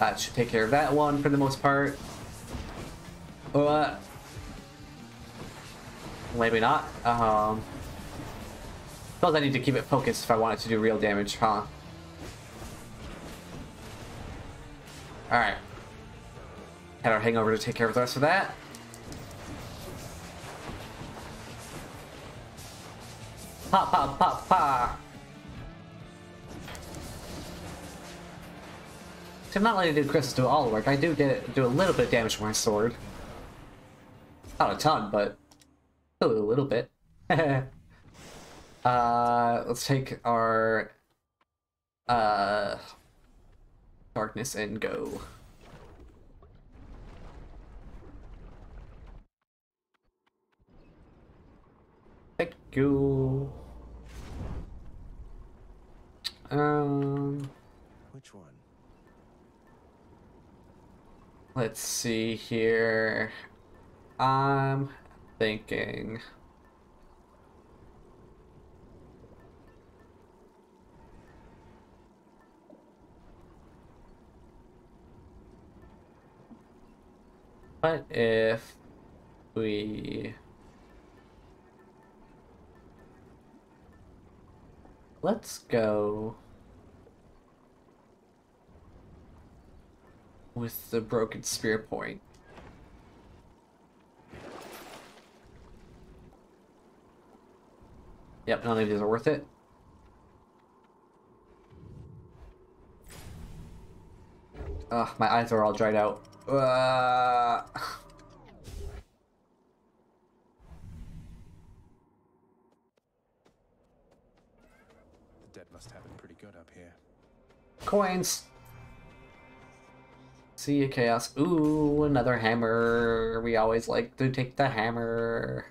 That should take care of that one for the most part. Uh, maybe not. Um, suppose I need to keep it focused if I want it to do real damage, huh? Alright. Had our hangover to take care of the rest of that. Pop, pop, pop, pop. So I'm not letting the crystals do all the work. I do get do a little bit of damage with my sword. Not a ton, but a little bit. uh, let's take our uh darkness and go. Thank you. Um, let's see here. I'm thinking. What if we let's go with the broken spear point. Yep, none of these are worth it. Ugh, my eyes are all dried out. Uh... The dead must have it pretty good up here. Coins! See you, Chaos. Ooh, another hammer. We always like to take the hammer.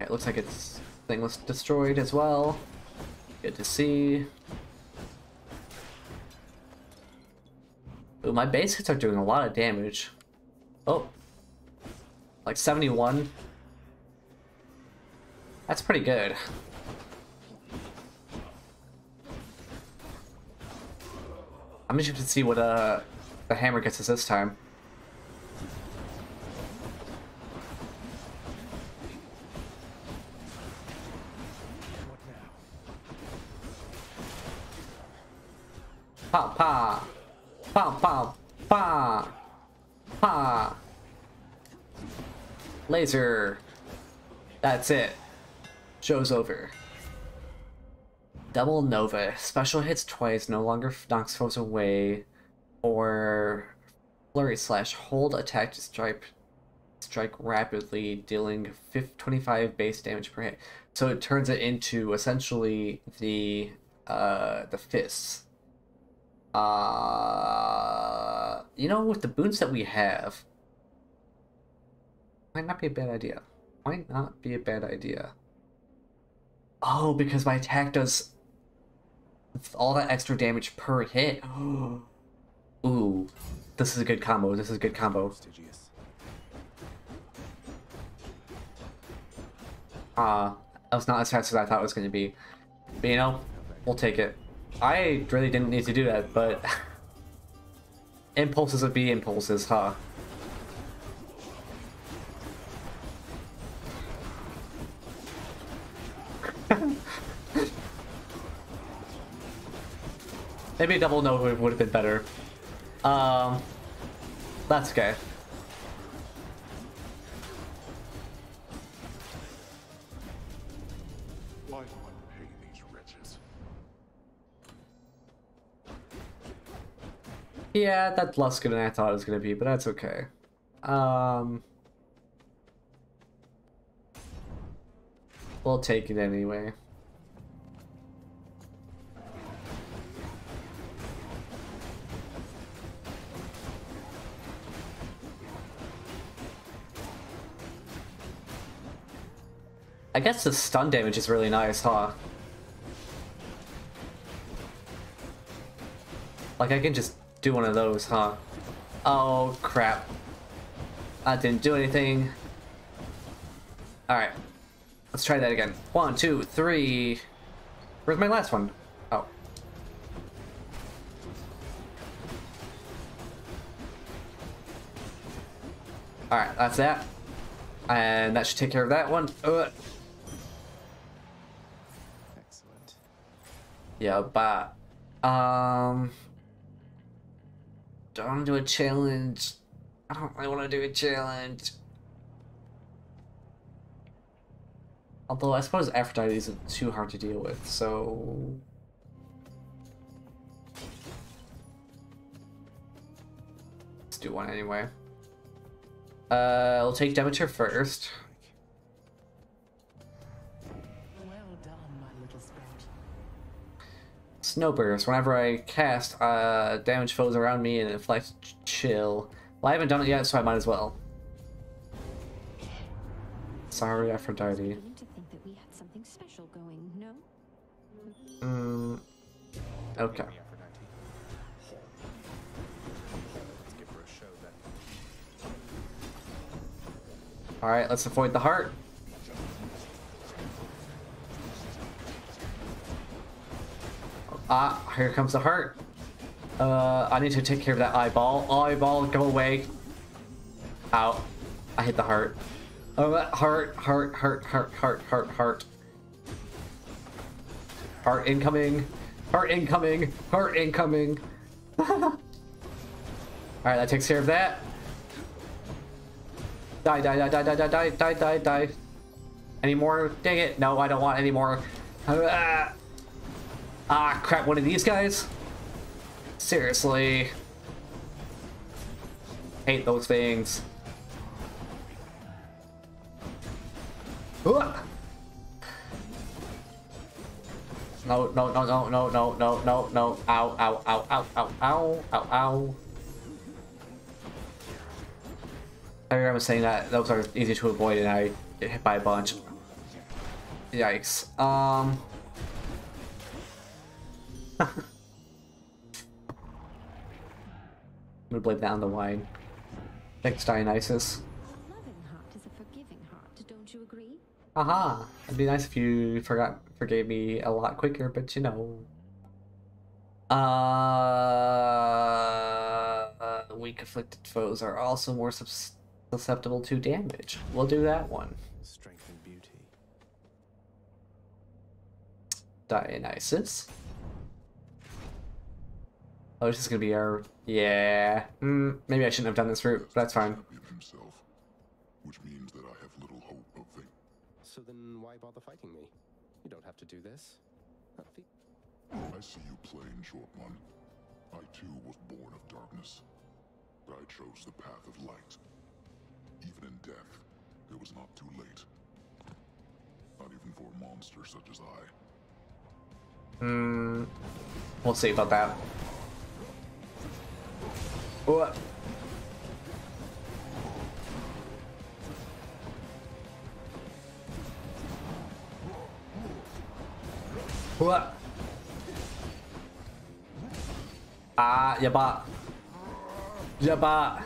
It looks like its thing was destroyed as well. Good to see. Ooh, my base hits are doing a lot of damage. Oh. Like 71. That's pretty good. I'm interested to see what uh the hammer gets us this time. Pa pa pa pa pa pa laser. That's it. Show's over. Double Nova. Special hits twice, no longer knocks foes away. Or Flurry Slash. Hold attack to strike, strike rapidly, dealing 25 base damage per hit. So it turns it into essentially the uh, the fists. Uh, you know, with the boons that we have, might not be a bad idea. Might not be a bad idea. Oh, because my attack does all that extra damage per hit. Ooh, this is a good combo. This is a good combo. Ah, uh, that was not as fast as I thought it was going to be. But you know, we'll take it. I really didn't need to do that, but impulses would be impulses, huh? Maybe a double no would have been better. Um, that's okay. Why unpay these wretches? Yeah, that's less good than I thought it was gonna be, but that's okay. Um, we'll take it anyway. I guess the stun damage is really nice, huh? Like, I can just do one of those, huh? Oh, crap. I didn't do anything. Alright. Let's try that again. One, two, three. Where's my last one? Oh. Alright, that's that. And that should take care of that one. Ugh. Yeah, but um don't want to do a challenge. I don't really want to do a challenge. Although I suppose Aphrodite isn't too hard to deal with, so let's do one anyway. Uh, we'll take Demeter first. Snowburst. Whenever I cast, uh, damage foes around me and inflict chill. Well, I haven't done it yet, so I might as well. Sorry, Aphrodite. Beginning to think that we had something special going, no? Mm, okay. Let's give her a show then. Alright, let's avoid the heart. Ah, here comes the heart. Uh, I need to take care of that eyeball. Eyeball, go away. Ow. I hit the heart. Oh, that heart, heart, heart, heart, heart, heart, heart. Heart incoming. Heart incoming. Heart incoming. Alright, that takes care of that. Die, die, die, die, die, die, die, die, die, die. Any more? Dang it. No, I don't want any more. Ah, ah crap, one of these guys? Seriously. Hate those things. Ugh. No, no, no, no, no, no, no, no, no. Ow, ow, ow, ow, ow, ow, ow, ow. I remember saying that those are easy to avoid and I get hit by a bunch. Yikes. Um. I'm gonna blame that on the wine. Thanks, Dionysus. A loving heart is a forgiving heart, don't you agree? Aha! It'd be nice if you forgot forgave me a lot quicker, but you know. Uh, weak afflicted foes are also more susceptible to damage. We'll do that one. Strength and beauty. Dionysus. Oh, this is gonna be our yeah. Mm, maybe I shouldn't have done this route, but that's fine. Himself, which means that I have little hope of the So then why bother fighting me? You don't have to do this. I see you playing, short one. I too was born of darkness, but I chose the path of light. Even in death, it was not too late. Not even for a monster such as I. Hmm. We'll see about that. What? What? Ah, yaba. Yaba.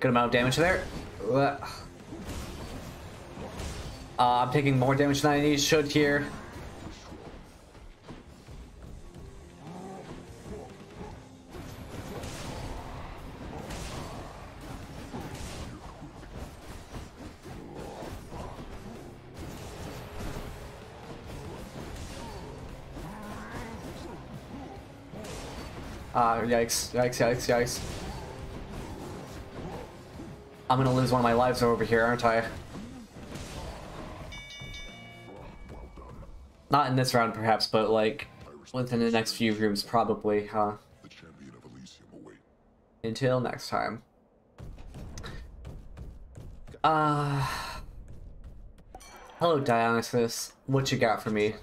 Good amount of damage there. Ugh. Uh, I'm taking more damage than I need should here. Ah, yikes, yikes, yikes, yikes. I'm gonna lose one of my lives over here, aren't I? Not in this round, perhaps, but like within the next few rooms, probably, huh? Until next time. Uh, hello, Dionysus. What you got for me?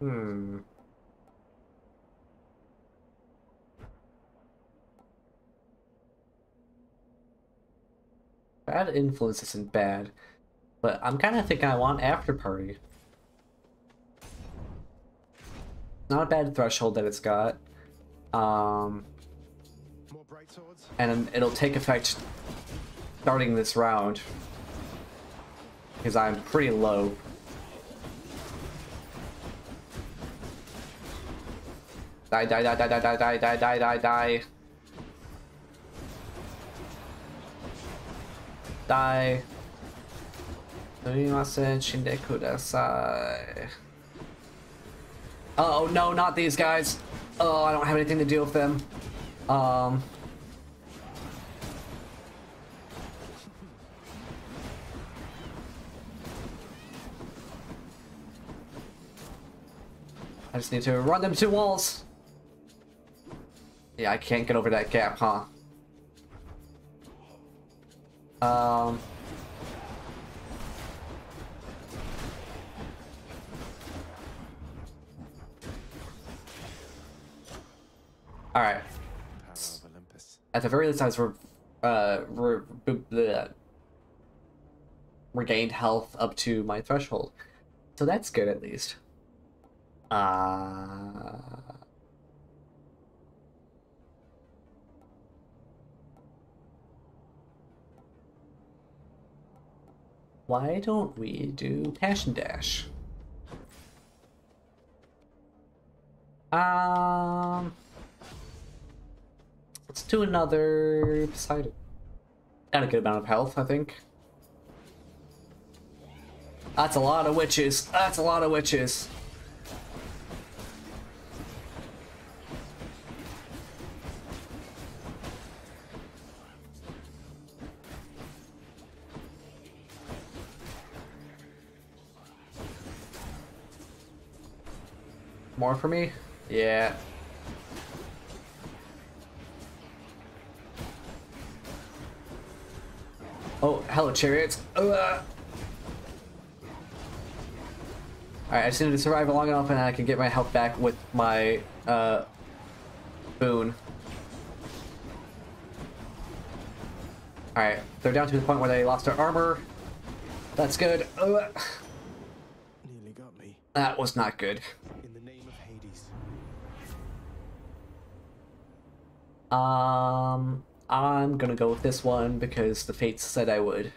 Hmm. Bad influence isn't bad, but I'm kind of thinking I want after party. Not a bad threshold that it's got. Um, and it'll take effect starting this round because I'm pretty low. Die, die, die, die, die, die, die, die, die, die, die. Die. Sumimasen shindeku kudasai. Oh, no, not these guys. Oh, I don't have anything to do with them. Um... I just need to run them to walls. Yeah, I can't get over that gap, huh? Um... All right. At the very least, I was re- uh, re- bleh. regained health up to my threshold, so that's good at least. Uh. Why don't we do Passion Dash? Um, let's do another Poseidon. Got a good amount of health, I think. That's a lot of witches. That's a lot of witches. More for me? Yeah. Oh, hello, chariots. Uh. Alright, I just need to survive long enough and I can get my health back with my, uh, boon. Alright, they're down to the point where they lost their armor. That's good. Uh. Nearly got me. That was not good. In the name of Hades. Um, I'm gonna go with this one because the fates said I would.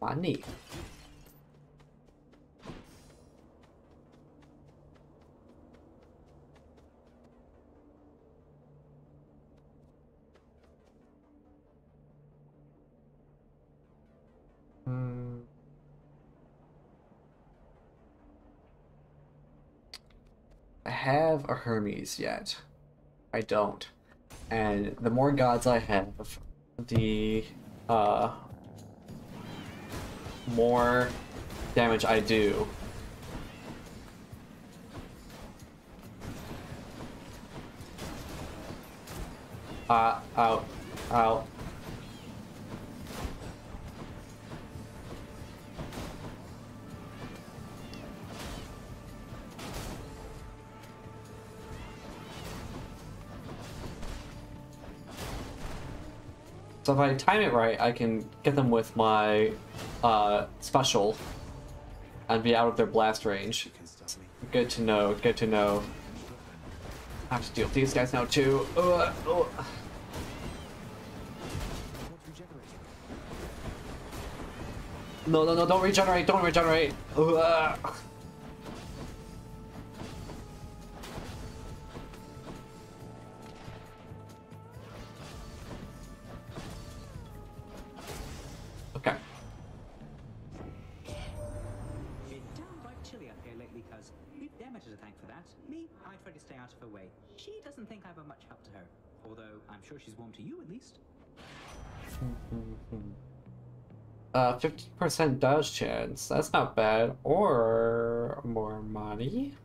Money. Hmm. I have a Hermes yet. I don't. And the more gods I have, the uh more damage I do. Uh, out, out. So if I time it right, I can get them with my uh, special and be out of their blast range. Good to know, good to know. I have to deal with these guys now too. No, no, no, don't regenerate, don't regenerate. Sure she's warm to you at least. Uh, 50% dodge chance. That's not bad. Or more money.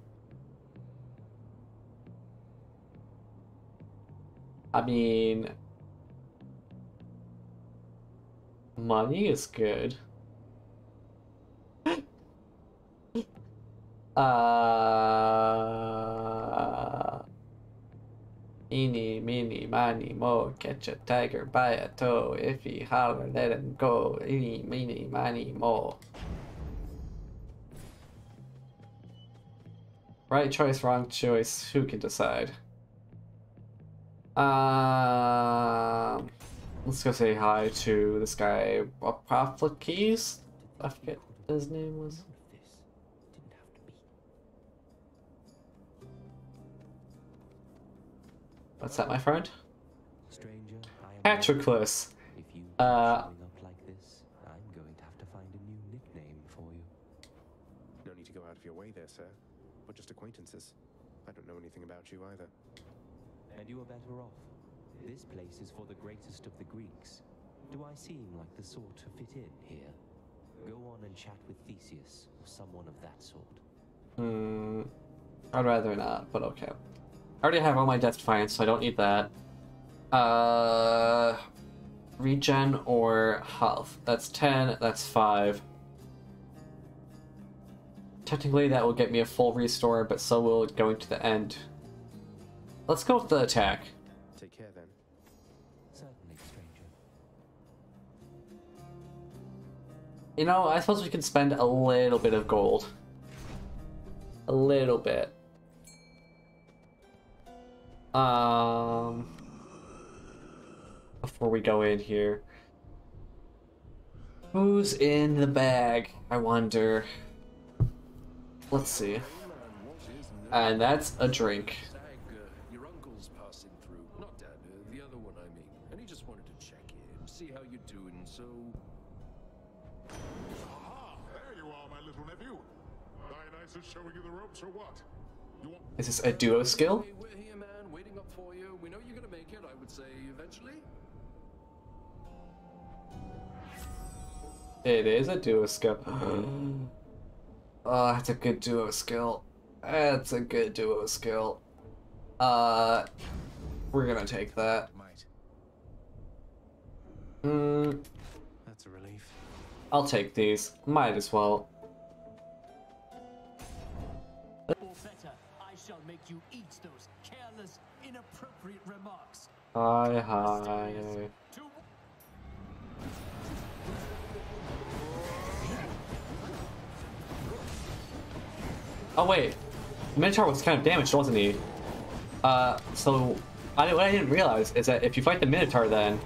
I mean, money is good. Uh, eeny, meeny, miny, mo, catch a tiger by a toe. If he holler, let him go. Eeny, meeny, miny, mo. Right choice, wrong choice. Who can decide? Um, let's go say hi to this guy, Apophocles. I forget his name was. What's that, my friend? Stranger, I Patroclus. If you Uh, up like this, I'm going to have to find a new nickname for you. No need to go out of your way there, sir. We're just acquaintances. I don't know anything about you either. And you are better off. This place is for the greatest of the Greeks. Do I seem like the sort to fit in here? Go on and chat with Theseus or someone of that sort. Hmm. I'd rather not, but okay. I already have all my death defiance, so I don't need that. Uh, regen or health. That's 10, that's 5. Technically, that will get me a full restore, but so will going to the end. Let's go with the attack. Take care then. Certainly, stranger. You know, I suppose we can spend a little bit of gold. A little bit. Um, before we go in here. Who's in the bag? I wonder. Let's see. And that's a drink. Is this a duo passing It is a duo skill. Oh, that's a good duo skill. That's a good duo skill. Uh, we're gonna take that. Might. Mm, That's a relief. I'll take these. Might as well. Or better, Oh wait, Minotaur was kind of damaged, wasn't he? Uh, so I, what I didn't realize is that if you fight the Minotaur, then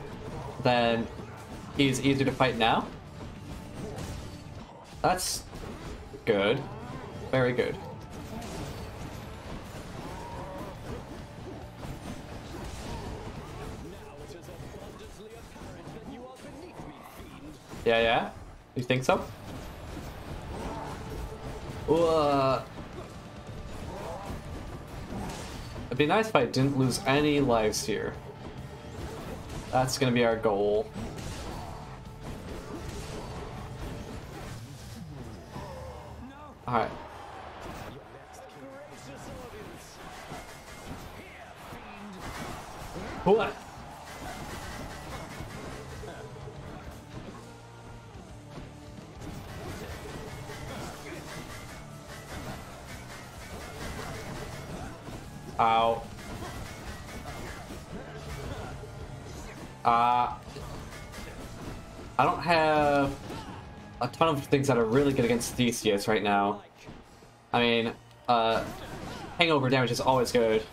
then he's easier to fight now. That's good, very good. Yeah, yeah. You think so? Uh, be nice if I didn't lose any lives here. That's gonna be our goal. Alright. What? Ow. Uh, I don't have a ton of things that are really good against Theseus right now. I mean, uh, hangover damage is always good.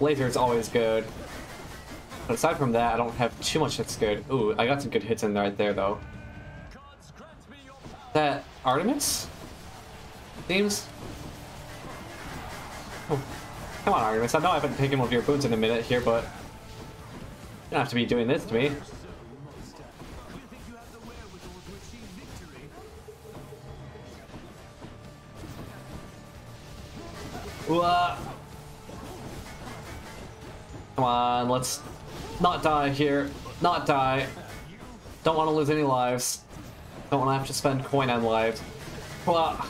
Laser is always good. But aside from that, I don't have too much that's good. Ooh, I got some good hits in there right there, though. That Artemis? Seems... Oh, come on, Artemis. I know I haven't taken one of your boons in a minute here, but... You don't have to be doing this to me. Uh, Come on, let's not die here. Not die. Don't want to lose any lives. Don't want to have to spend coin on lives. Well,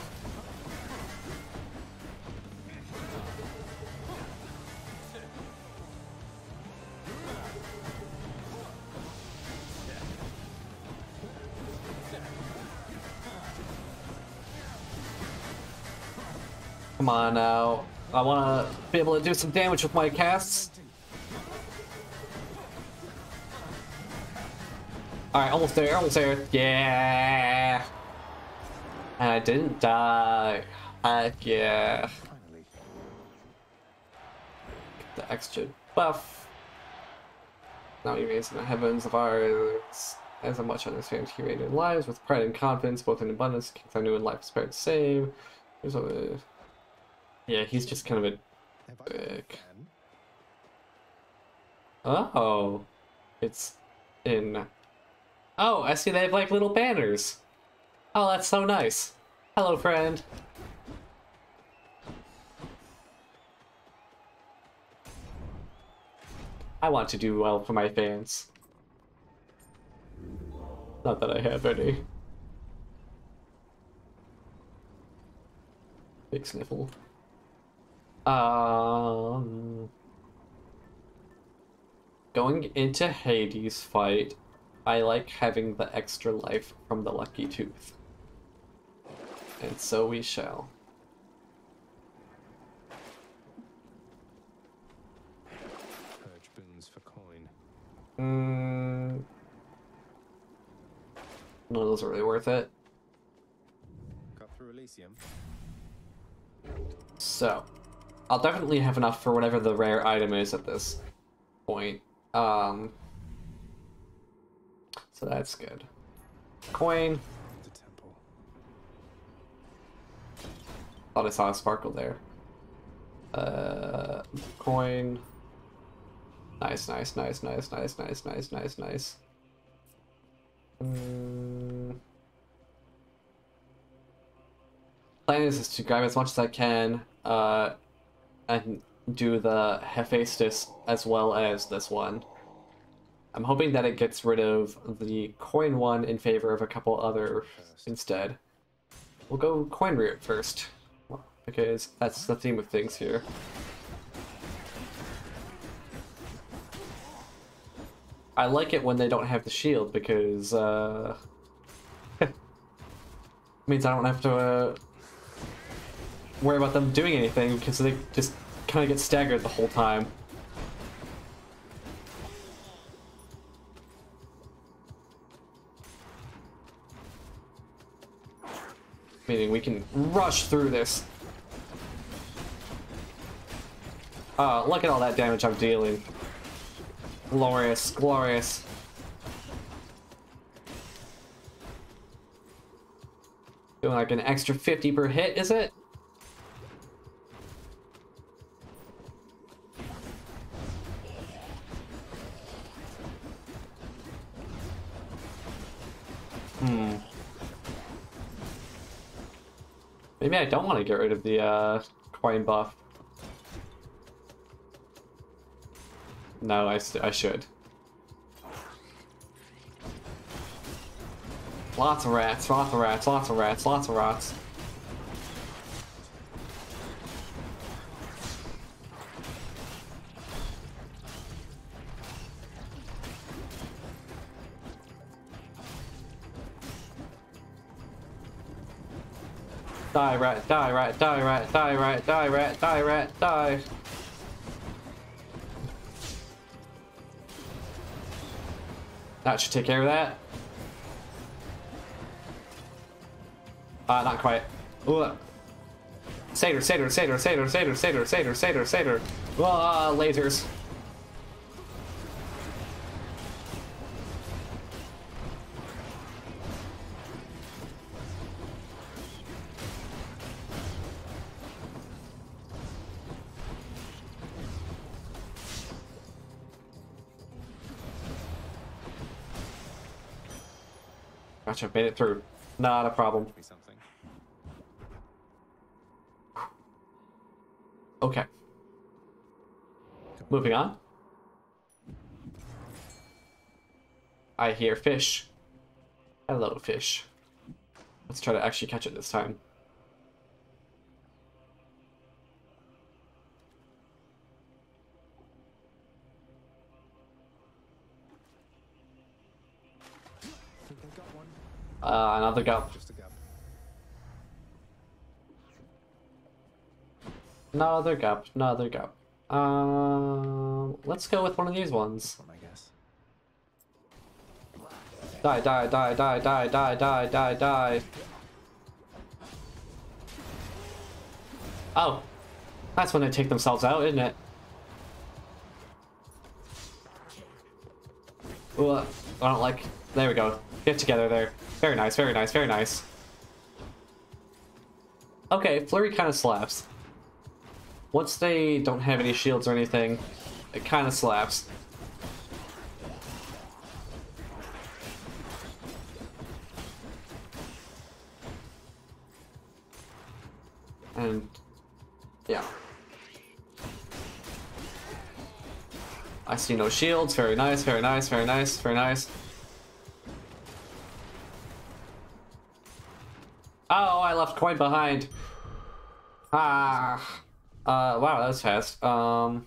Come on now. I want to be able to do some damage with my casts. Alright, almost there, almost there. Yeah! And I didn't die. Heck yeah. Get the extra buff. Now in the heavens of ours. As a much understand he reigned in lives with pride and confidence, both in abundance, kings I knew in life spared the same. Here's a yeah, he's just kind of a dick. Oh, it's in. Oh, I see they have like little banners. Oh, that's so nice. Hello, friend. I want to do well for my fans. Not that I have any. Big sniffle. Um, going into Hades fight, I like having the extra life from the Lucky Tooth. And so we shall. Purge boons for coin. Mm, none of those are really worth it. Cut through Elysium. So, I'll definitely have enough for whatever the rare item is at this point. Um, so that's good. Coin. The temple. Thought I saw a sparkle there. Uh, coin. Nice, nice, nice, nice, nice, nice, nice, nice, nice. Mm. Plan is just to grab as much as I can, uh, and do the Hephaestus as well as this one. I'm hoping that it gets rid of the coin one in favor of a couple other instead. We'll go coin route first, because that's the theme of things here. I like it when they don't have the shield because uh, means I don't have to uh, worry about them doing anything because they just kind of get staggered the whole time. Meaning we can rush through this. Uh, look at all that damage I'm dealing. Glorious, glorious. Doing like an extra 50 per hit, is it? Maybe I don't want to get rid of the uh, coin buff. No, I, I should. Lots of rats, lots of rats, lots of rats, lots of rats. Die rat, die rat, die rat, die rat, die rat, die rat, die. That should take care of that. Uh, not quite. Ugh. Satyr, satyr, satyr, satyr, satyr, satyr, satyr, satyr, satyr. Ah, lasers. Gotcha, made it through. Not a problem. Okay. Moving on. I hear fish. Hello, fish. Let's try to actually catch it this time. Uh, another Gupp. Just a gap. Another Gupp. Another Gupp. Um, let's go with one of these ones. One, I guess. Die, die, die, die, die, die, die, die, die. Oh, that's when they take themselves out, isn't it? Ooh, I don't like. There we go. Get together there. Very nice, very nice, very nice. Okay, Flurry kind of slaps. Once they don't have any shields or anything, it kind of slaps. And yeah. I see no shields. Very nice, very nice, very nice, very nice. I left coin behind. Ah. Uh, wow, that was fast. Um,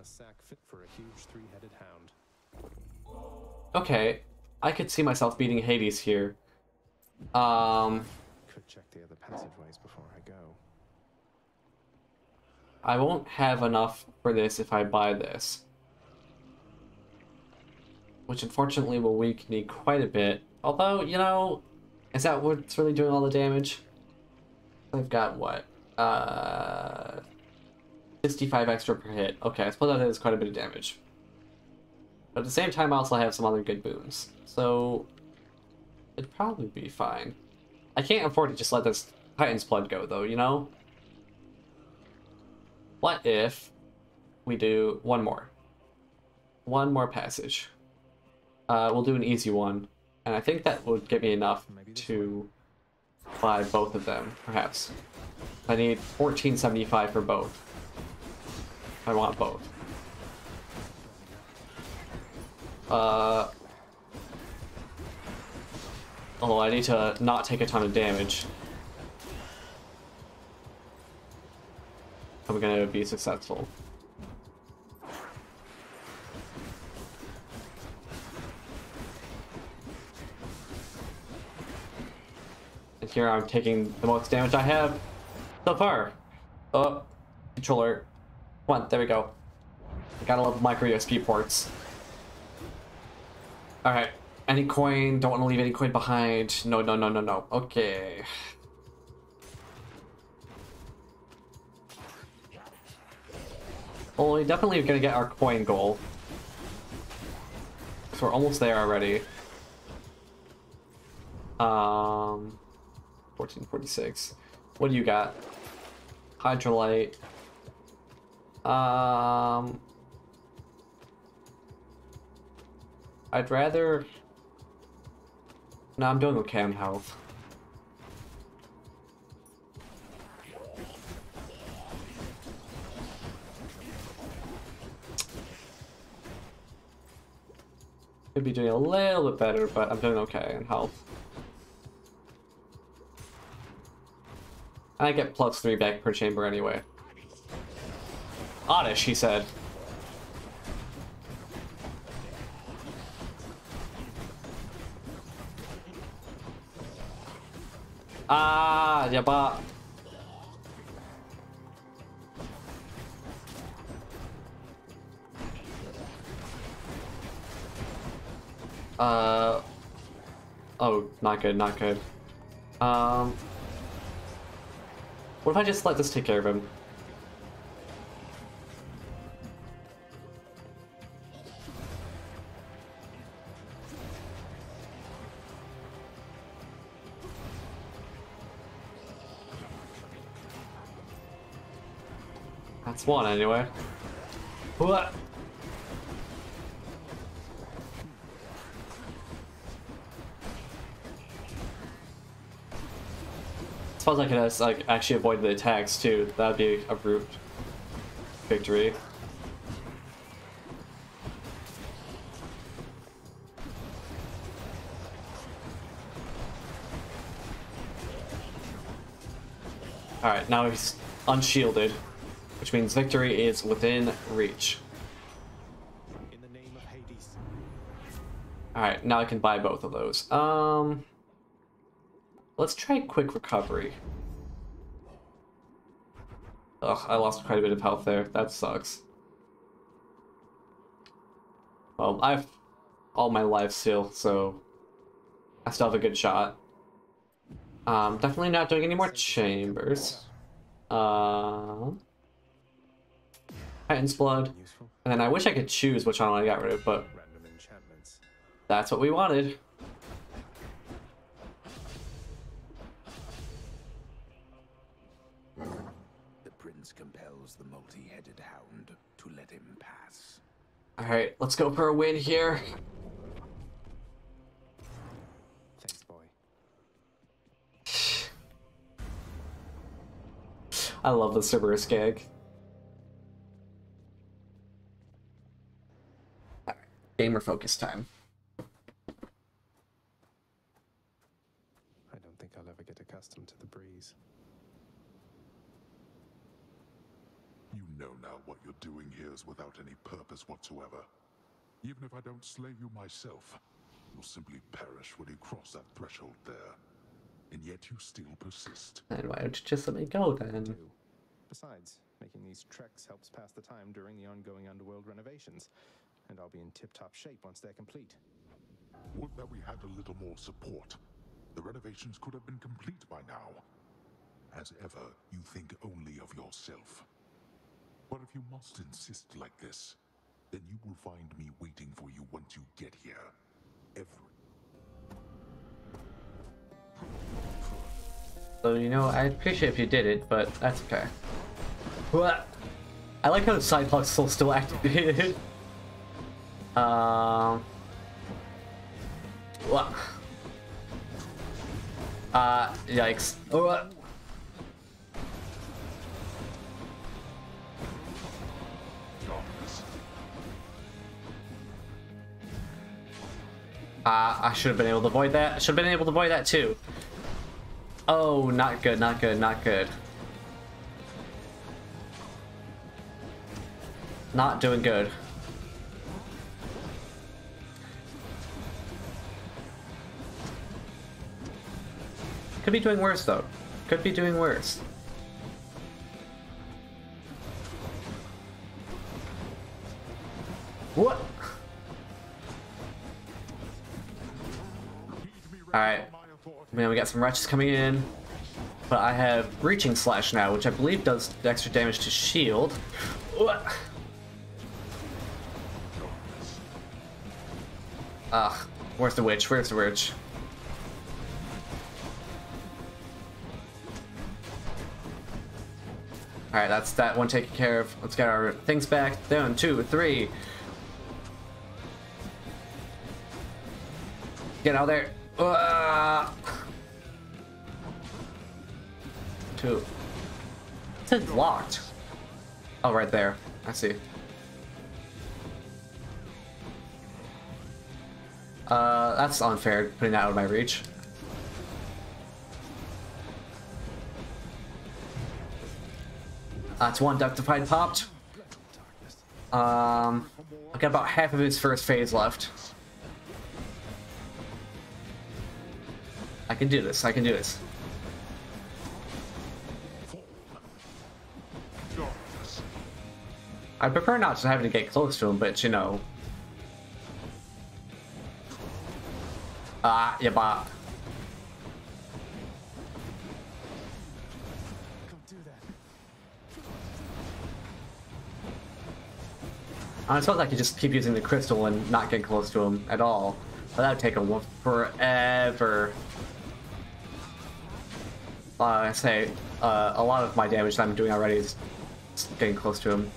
A sack fit for a huge three-headed hound. okay. I could see myself beating Hades here. Um, Could check the other passageways before I go. I won't have enough for this if I buy this. Which unfortunately will weaken me quite a bit. Although, you know, is that what's really doing all the damage? I've got what? Uh, 65 extra per hit. Okay, I suppose that is quite a bit of damage. But at the same time, I also have some other good boons. So, it'd probably be fine. I can't afford to just let this Titan's Blood go, though, you know? What if we do one more? One more passage. Uh, we'll do an easy one. And I think that would get me enough to buy both of them, perhaps. I need 1475 for both. I want both. Uh, oh, I need to not take a ton of damage. I'm gonna be successful. Here I'm taking the most damage I have so far. Oh, controller. Come on, there we go. I gotta love micro USB ports. Alright, any coin, don't want to leave any coin behind. No, no, no, no, no. Okay. Well, we definitely gonna get our coin goal. So we're almost there already. Um, 1446. What do you got? Hydralite. Um, I'd rather. No, I'm doing okay on health. Could be doing a little bit better, but I'm doing okay in health. I get plus three back per chamber anyway. Oddish, he said. Ah, ya ba. Uh. Oh, not good, not good. Um. What if I just let this take care of him? That's one anyway. What? Suppose I could uh, like actually avoid the attacks too. That'd be a brute victory. Alright, now he's unshielded, which means victory is within reach. In the name of Hades. Alright, now I can buy both of those. Um, Let's try quick recovery. Ugh, I lost quite a bit of health there. That sucks. Well, I've all my life still, so I still have a good shot. Um, definitely not doing any more chambers. Uh, Titan's Blood. And then I wish I could choose which one I got rid of, but that's what we wanted. Alright, let's go for a win here. Thanks, boy. I love the Cerberus gag. Gamer focus time. I don't think I'll ever get accustomed to the breeze. know now what you're doing here is without any purpose whatsoever. Even if I don't slay you myself, you'll simply perish when you cross that threshold there. And yet you still persist. And why don't you just let me go then? Besides, making these treks helps pass the time during the ongoing underworld renovations, and I'll be in tip-top shape once they're complete. Would that we had a little more support. The renovations could have been complete by now. As ever, you think only of yourself. But if you must insist like this, then you will find me waiting for you once you get here. Every So, you know, I appreciate if you did it, but that's okay. What? I like how the side is still, still activated. um... What? Uh, yikes. What? Uh, I should have been able to avoid that. Should have been able to avoid that too. Oh, not good, not good, not good. Not doing good. Could be doing worse though. Could be doing worse. What? Alright. Man, we got some wretches coming in. But I have Breaching Slash now, which I believe does extra damage to shield. Ugh. Where's the witch? Where's the witch? Alright, that's that one taken care of. Let's get our things back. Down, two, three. Get out there. Uh, two. It's locked. Oh, right there. I see. Uh, that's unfair, putting that out of my reach. That's one Death Defy popped. Um, I've got about half of his first phase left. I can do this, I can do this. I prefer not to having to get close to him, but you know. Ah, yeah, but. I suppose I could just keep using the crystal and not get close to him at all. But that would take him forever. Uh, I say, uh, a lot of my damage that I'm doing already is getting close to him.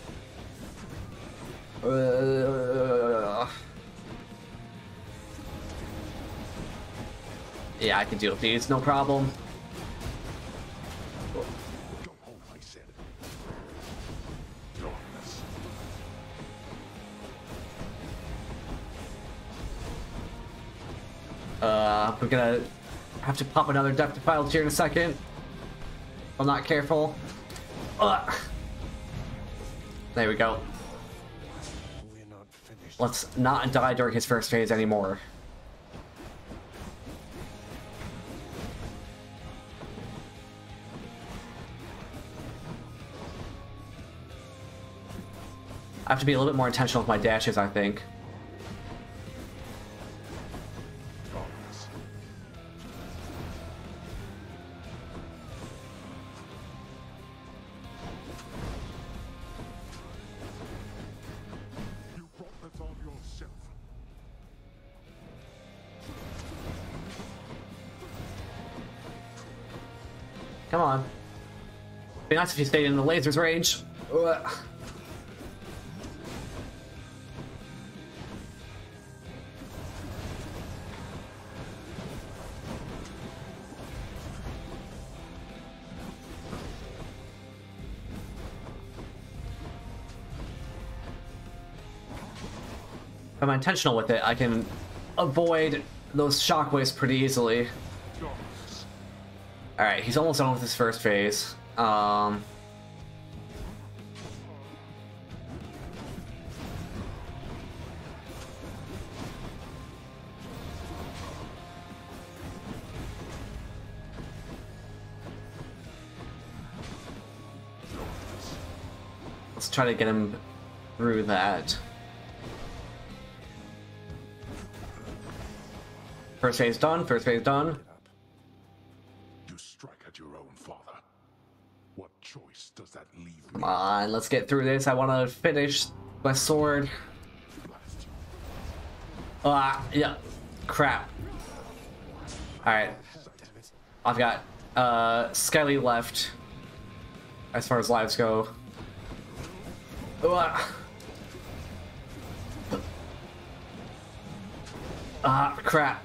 Uh, yeah, I can deal with these, no problem. Uh, we're gonna have to pop another Death Defy here in a second. I'm not careful. Ugh. There we go. Let's not die during his first phase anymore. I have to be a little bit more intentional with my dashes, I think. Come on. Be nice if you stayed in the laser's range. Ugh. If I'm intentional with it, I can avoid those shockwaves pretty easily. Alright, he's almost done with his first phase. Um... Let's try to get him through that. First phase done, first phase done. Come on, let's get through this. I want to finish my sword. Ah, yeah. Crap. Alright. I've got uh, Skelly left as far as lives go. Ah, ah crap.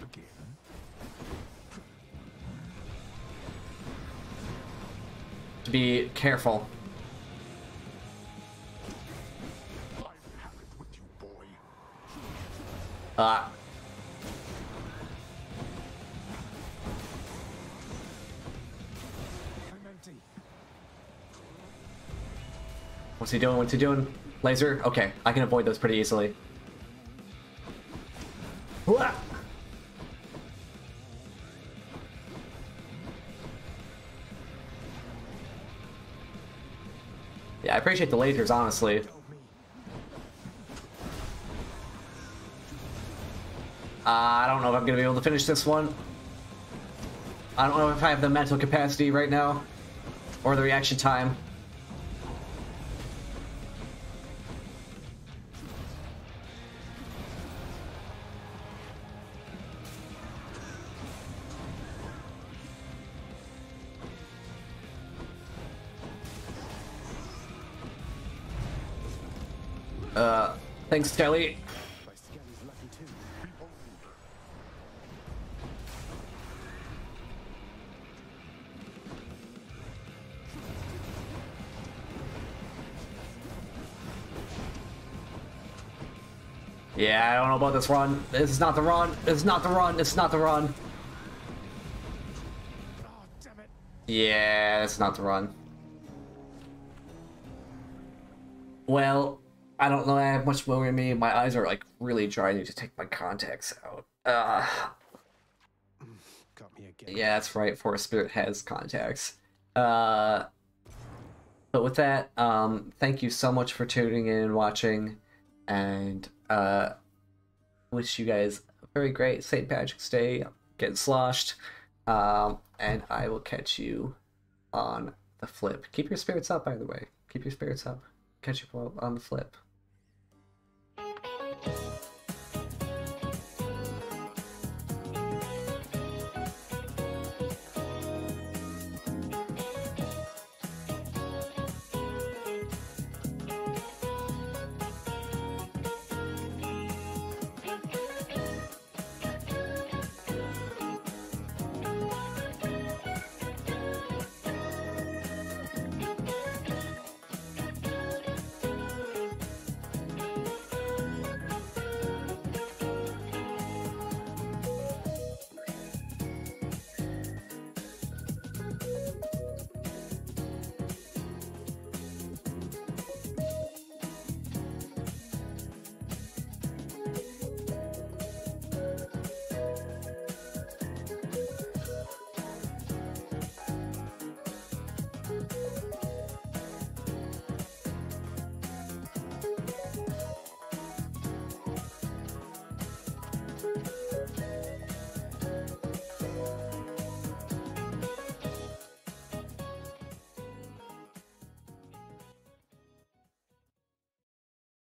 To be careful. Ah. What's he doing? What's he doing? Laser? Okay, I can avoid those pretty easily. Yeah, I appreciate the lasers, honestly. Uh, I don't know if I'm gonna be able to finish this one. I don't know if I have the mental capacity right now, or the reaction time. Uh, thanks, Kelly. Know about this run. This is not the run. This is not the run. This is not the run. Damn it! Yeah, it's not the run. Well, I don't know. I have much more in me. My eyes are like really dry. I need to take my contacts out. Uh, Got me again. yeah, that's right. Forest Spirit has contacts. Uh, but with that, um, thank you so much for tuning in and watching, and uh, wish you guys a very great St. Patrick's Day. Get sloshed, um, and I will catch you on the flip. Keep your spirits up, by the way. Keep your spirits up. Catch you on the flip.